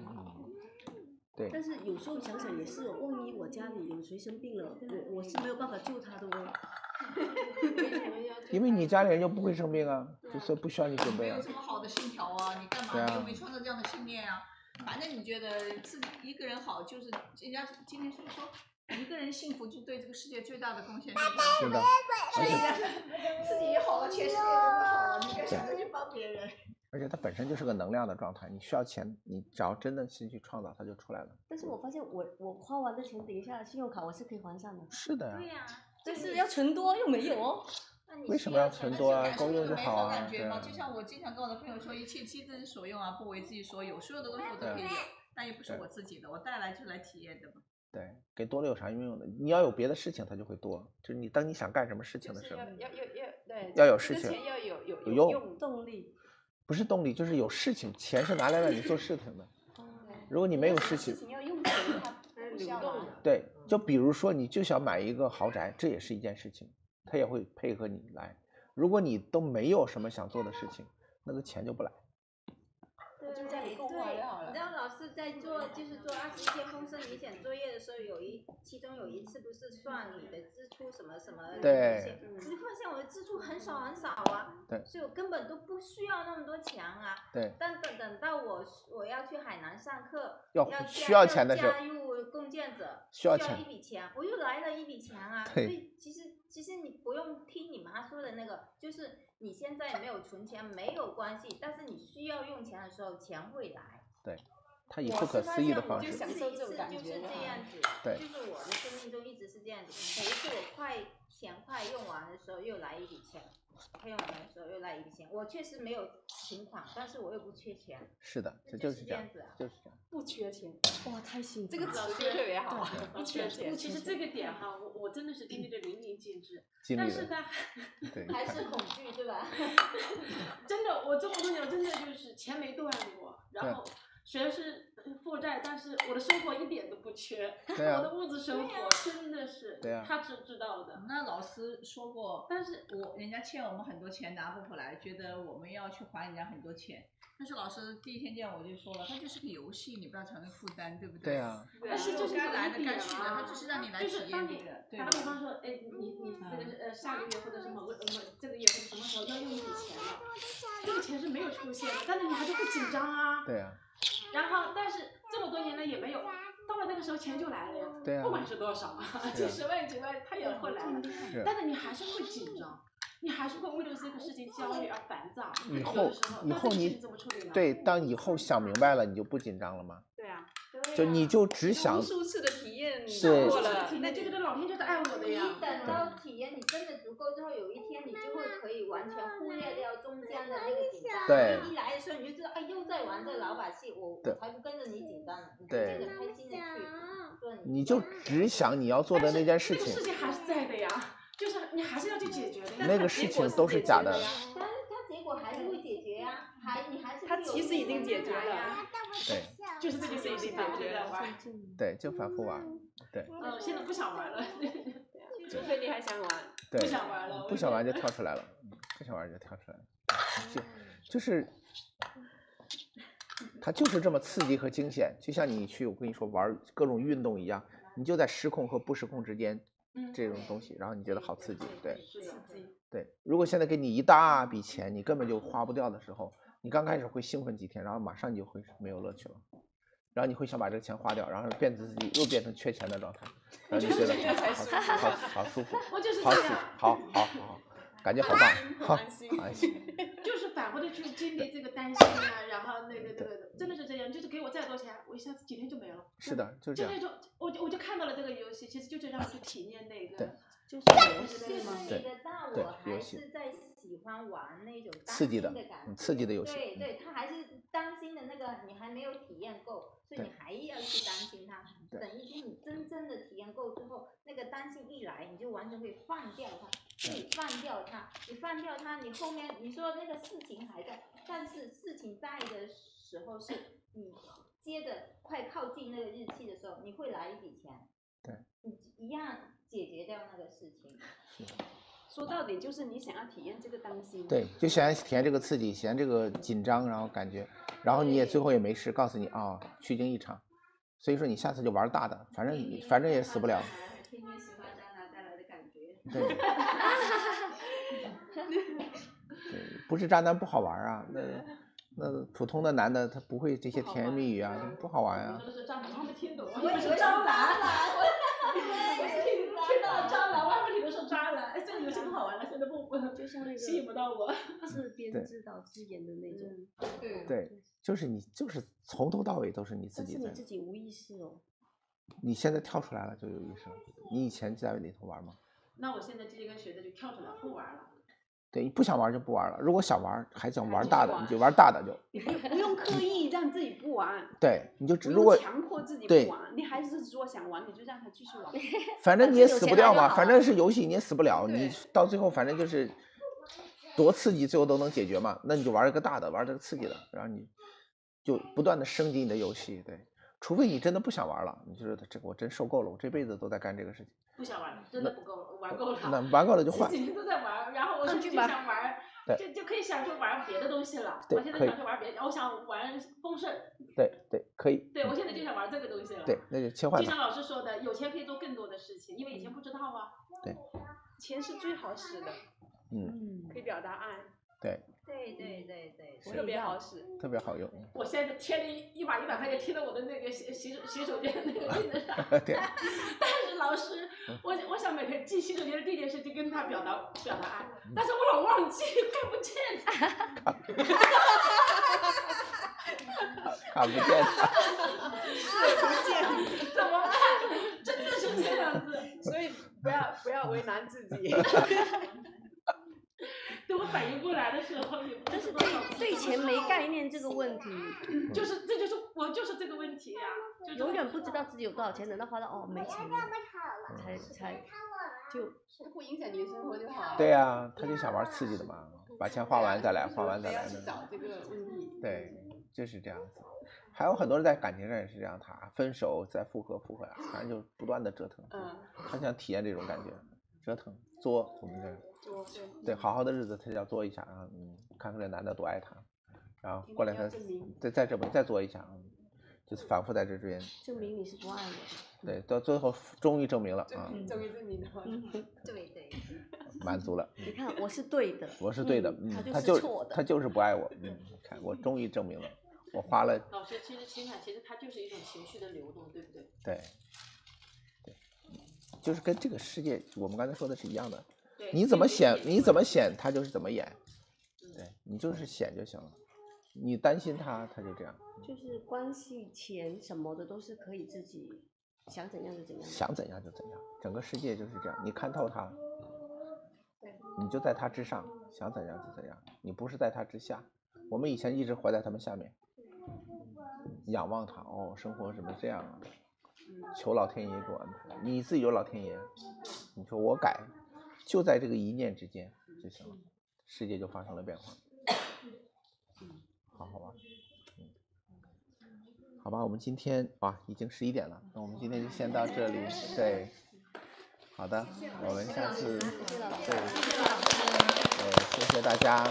对但是有时候想想也是，万一我家里有谁生病了，我我是没有办法救他的哦。因为你家里人又不会生病啊，就是不需要你准备啊没有。什么好的信条啊，你干嘛？对啊你又没创造这样的信念啊。反正你觉得自己一个人好，就是人家今天是说，一个人幸福就对这个世界最大的贡献。是的，所以呢，自己也好了，全世界都好了，你该想着去帮别人。而且它本身就是个能量的状态，你需要钱，你只要真的心去创造，它就出来了。但是我发现我我花完的钱，等一下信用卡我是可以还上的，是的呀对，呀、但是要存多又没有哦。那你为什么要存多啊感？受够用那个美好就好啊，对啊。感觉嘛，就像我经常跟我的朋友说，一切皆自己所用啊，不为自己所有，所有的东西我都可以有，但又不是我自己的，我带来就来体验的嘛。对，给多了有啥用的？你要有别的事情，它就会多。就是你当你想干什么事情的时候，要要要要对，要有事情要有有有用用动力。不是动力，就是有事情，钱是拿来让你做事情的。如果你没有事情，要用钱，它不需要动的。对，就比如说你就想买一个豪宅，这也是一件事情，他也会配合你来。如果你都没有什么想做的事情，那个钱就不来。对就在你购买对就好了你知道老师在做就是做二十一天丰盛冥想作业的时候，有一其中有一次不是算你的支出什么什么那些，我就发现我的支出很少很少啊，对所以我根本都不需要那么多钱啊。对但等等到我我要去海南上课，要要需要钱的时候加入共建者需要一笔钱，我又来了一笔钱啊。所对以其实其实你不用听你妈说的那个，就是你现在没有存钱没有关系，但是你需要用钱的时候，钱会来。对，他以不可思议的方式我是，发现我就是一直就是这样子，对就是我的生命中一直是这样子。每一次我快钱快快用完的时候又来一笔钱，快用完的时候又来一笔钱。我确实没有存款，但是我又不缺钱。是的，这就就是是这样子啊，就是这样。不缺钱，哇，太幸福这个了词就特别好，不缺钱。其实这个点哈，我我真的是经历的淋漓尽致。经历了但是呢，对 还是恐惧对吧？真的，我这么多年，我真的就是钱没断过，然后虽然是负债，但是我的生活一点都不缺，对啊 我的物质生活真的是，对啊他是知道的。那老师说过，但是我人家欠我们很多钱拿不回来，觉得我们要去还人家很多钱。但是老师第一天见我就说了，它就是个游戏，你不要成为负担，对不对？对啊但是就是该来的该去的，啊它只是让你来就是体当你验这个，对打吧个比方说，哎，你你这个呃下个月或者是某个某这个月或者什么时候要用一笔钱了，这个钱是没有出现的，但是你还是会紧张啊。对啊，然后，但是这么多年来也没有，到了那个时候钱就来了呀。对啊不管是多少，啊 几十万几万，他也会来了是。但是你还是会紧张，你还是会为了这个事情焦虑而烦躁。有以后以后你怎么处理呢？对，当以后想明白了，你就不紧张了吗？对啊，就你就只想无数次的体验是过了，那就觉得老天就是爱我的呀。你等到真的足够之后，有一天你就会可以完全忽略掉中间的那个紧张。对一来的时候你就知道，哎，又在玩这老把戏，我我对才不跟着你紧张呢，你就对跟着开心的去做你你就只想你要做的那件事情那个事情，还是在的呀，就是你还是要去解决的呀。那个事情都是假的。但是它结果还是会解决呀，还你还是它其实已经解决了。对就是这个事情反复的在玩。对，就反复玩，对嗯，现在不想玩了。除非你还想玩，对，不想玩了不想玩就跳出来了，嗯不想玩就跳出来了，就就是，它就是这么刺激和惊险，就像你去我跟你说玩各种运动一样，你就在失控和不失控之间嗯这种东西，然后你觉得好刺激，对。对。如果现在给你一大笔钱，你根本就花不掉的时候，你刚开始会兴奋几天，然后马上你就会没有乐趣了。然后你会想把这个钱花掉，然后变成自己又变成缺钱的状态，然后就觉得 好好好舒服，我就是好喜这样好好好，感觉好棒，好安心好安心。就是反复的去经历这个担心啊，然后那个那个真的是这样，就是给我再多钱，我一下子几天就没了。是的，就是这样。就那种，我就我就看到了这个游戏，其实就是让我去体验那个，就是就是对你的大对我还游戏是在喜欢玩那种刺激的刺激的游戏嗯对对，他还是担心的那个，你还没有体验够，所以你还要去担心他。等一天你真正的体验够之后，那个担心一来，你就完全可以放掉它，你放掉它，你放掉它，你后面你说那个事情还在，但是事情在的时候是你接着快靠近那个日期的时候，你会来一笔钱。对，你一样解决掉那个事情。说到底就是你想要体验这个当心，对，就想要体验这个刺激，喜欢这个紧张，然后感觉，然后你也最后也没事，告诉你啊、虚惊一场，所以说你下次就玩大的，反正你反正也死不了。天天喜欢渣男带来的感觉。对，对，不是渣男不好玩啊，那那普通的男的他不会这些甜言蜜语啊，不好玩啊。都是蟑螂，他们听懂，我以为是蟑螂，螂听听到蟑螂，我还以为是蟑螂，哎，这个游戏不好玩了，现在不不就像那个 吸引不到我。自编对自导自演的那种，对对，就是你就是从头到尾都是你自己是你自己无意识哦。你现在跳出来了就有意识了。你以前在里头玩吗？那我现在这个学的就跳出来不玩了。对，你不想玩就不玩了。如果想玩，还想玩大的，你就玩大的就。你不不用刻意让自己不玩，对，你就只如果用强迫自己不玩，你还是说想玩你就让他继续玩。反正你也死不掉嘛，反正是游戏你也死不了，你到最后反正就是多刺激，最后都能解决嘛。那你就玩一个大的，玩这个刺激的，然后你就不断的升级你的游戏，对。除非你真的不想玩了，你就是这个我真受够了，我这辈子都在干这个事情。不想玩了，真的不够了，玩够了。那玩够了就换这几天都在玩，然后我现在就想玩，就就可以想去玩别的东西了。我现在想去玩别的，我想玩丰盛。对对，可以。对，我现在就想玩这个东西了。对，那就切换。就像老师说的，有钱可以做更多的事情，因为以前不知道啊。对，钱是最好使的，嗯，可以表达爱，对，对对对对，特别好使。特别好用。我现在贴了一一把一百块钱贴到我的那个洗洗手洗手间那个镜子上。但是老师，我我想每天进洗手间的第一件事就跟他表达表达爱，但是我老忘记看不见。看不见看。不见，怎么办？真的是这样子。所以不要不要为难自己。等 我反应过来的时候，也不但是对对钱没概念这个问题，就是这就是我就是这个问题呀、就永远不知道自己有多少钱，等到花到哦没钱了，才才就不影响你的生活就好。对呀、他就想玩刺激的嘛，把钱花完再来，花完再来找这个问题。对，就是这样子。还有很多人在感情上也是这样，他分手再复合，复合呀，反正就不断的折腾。嗯，他想体验这种感觉，折腾作，我们这多对。对好好的日子他就要作一下啊，嗯，看看这男的多爱他，然后过两天再再这么再作一下，啊就是反复在这之间，证明你是不爱我的。对，到最后终于证明了啊，终于证明证明的话，对对，满足了。你看我是对的，我是对的，嗯，他他就就是错的。他就是不爱我，嗯，看我终于证明了，我花了，老师，其实情感其实它就是一种情绪的流动，对不对？对，对，就是跟这个世界我们刚才说的是一样的，对你怎么显你怎么显，他就是怎么演，对你就是显就行了，你担心他，他就这样，就是关系、钱什么的都是可以自己想怎样就怎样。想怎样就怎样，整个世界就是这样，你看透他，你就在他之上，想怎样就怎样，你不是在他之下。我们以前一直活在他们下面，仰望他，哦，生活怎么这样啊？求老天爷给我安排，你自己有老天爷，你说我改，就在这个一念之间就行了，世界就发生了变化。好好吧，嗯，好吧，我们今天啊已经十一点了，那我们今天就先到这里，对，好的，我们下次对，对，谢谢大家。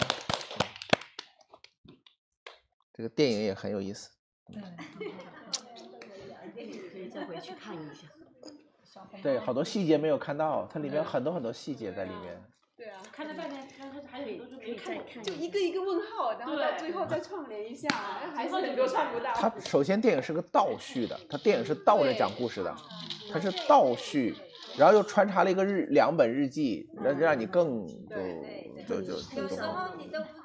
这个电影也很有意思，可以再回去看一下。对，好多细节没有看到，它里面有很多很多细节在里面。对啊，看了半天，但是还有很多就没看过。就一个一个问号，然后到最后再串联一下，还是很多串不到。它首先电影是个倒叙的，它电影是倒着讲故事的，它是倒叙，然后又穿插了一个日两本日记，让让你更就就就就有时候你都不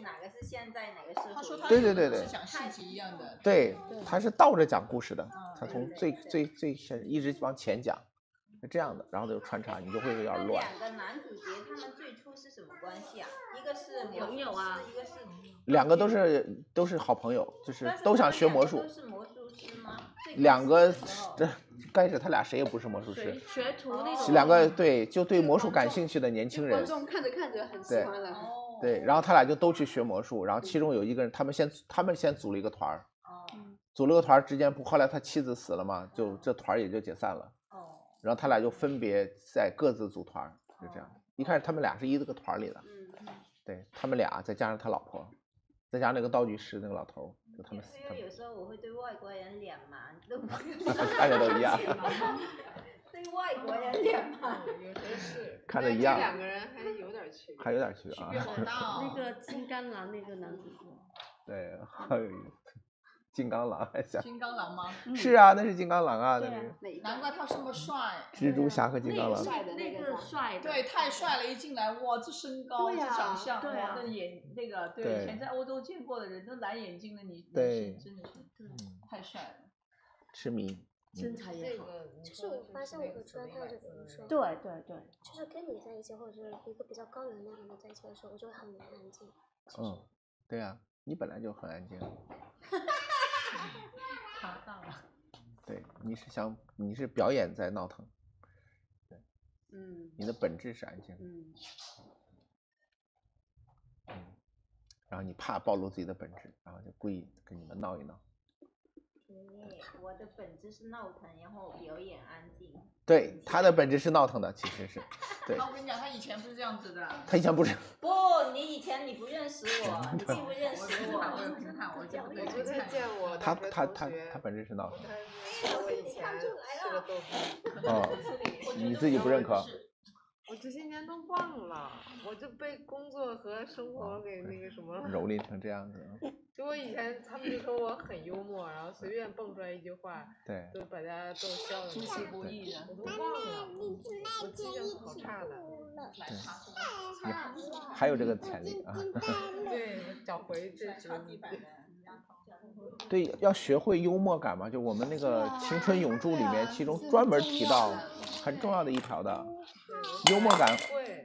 哪个是现在，哪个是他说他对对对对是讲戏集一样的。对，他是倒着讲故事的，他从最最最先一直往前讲，是这样的，然后就穿插，你就会有点乱。两个男主角他们最初是什么关系啊？一个是朋友啊一个是两个都是都是好朋友，就是都想学魔术都，是魔术师吗？两个这开始他俩谁也不是魔术师，学徒那是种。两个对就对魔术感兴趣的年轻人观，众看着看着很喜欢了。对，然后他俩就都去学魔术，然后其中有一个人，他们先他们先组了一个团儿，组了个团儿之间不后来他妻子死了嘛，就这团儿也就解散了，然后他俩就分别在各自组团儿，就这样。一开始他们俩是一个团儿里的，对他们俩再加上他老婆，再加上那个道具师那个老头儿，就他们因为有时候我会对外国人脸盲，都不看着 都一样对外国人脸盲。有些是，看着一样但这两个人还有点区别。还有点区别啊。那个金刚狼那个男主角，对，好有意思。金刚狼还想金刚狼吗？是啊，那是金刚狼啊，那对啊是难怪他这么帅。蜘蛛侠和金刚狼。那个帅的，对，太帅了！一进来，哇，这身高，这长相，哇，那眼那个，对，以前在欧洲见过的人，都蓝眼睛的女男对生，真的是太帅了。痴迷。身材也好。就是我发现我的状态，就怎么说，对对对，就是跟你在一起，或者是一个比较高能量的人在一起的时候，我就会很安静。嗯，对啊、你本来就很安静。夸大了。对，你是想你是表演在闹腾，嗯你的本质是安静。嗯，然后你怕暴露自己的本质，然后就故意跟你们闹一闹。对，我的本质是闹腾，然后表演安静。对，他的本质是闹腾的，其实是，对他我跟你讲，他以前不是这样子的。他以前不是。不，你以前你不认识我，你并不认识我。我有侦探，我这不对我不太见我他的他他同学他本质是闹腾。说我以前是个逗逼。哦，你自己不认可？我这些年都忘了，我就被工作和生活给那个什么了。蹂躏成这样子。就我以前，他们就说我很幽默，然后随便蹦出来一句话，对都把大家逗笑了。出其不意的我都忘了，我记性好差的。对还有这个潜力啊。对，找回这种。对，要学会幽默感嘛，就我们那个《青春永驻》里面，其中专门提到很重要的一条的幽默感。会。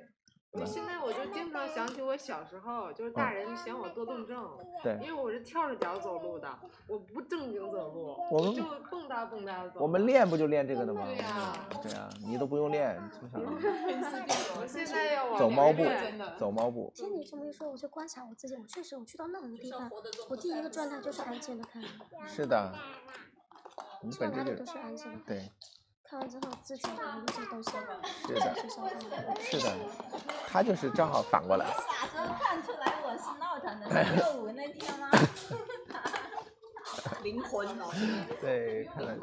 我现在我就经常想起我小时候，就是大人嫌我多动症，对，因为我是跳着脚走路的，我不正经走路，我们就蹦跶蹦跶走。我们练不就练这个的吗？对呀，对呀，你都不用练，从小。我现在要走猫步，走猫步。听你这么一说，我就观察我自己，我确实我去到那种地方，我第一个状态就是安静的看。是的。你本身就都是安静的。对。看完之后自己有一些东西，是的，是的，他就是正好反过来。啥时候看出来我是闹腾的？热舞那天吗？灵魂哦。对，看来。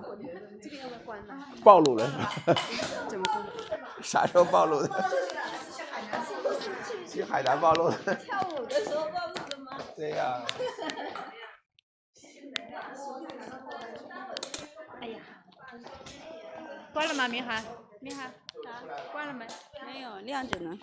这个要不要关了？暴露了是吧？怎么关？啥时候 暴露的？去海南暴露的。跳舞的时候暴露的吗？对呀。哎呀。关了吗，明涵？明涵，关了没？没有，亮着呢。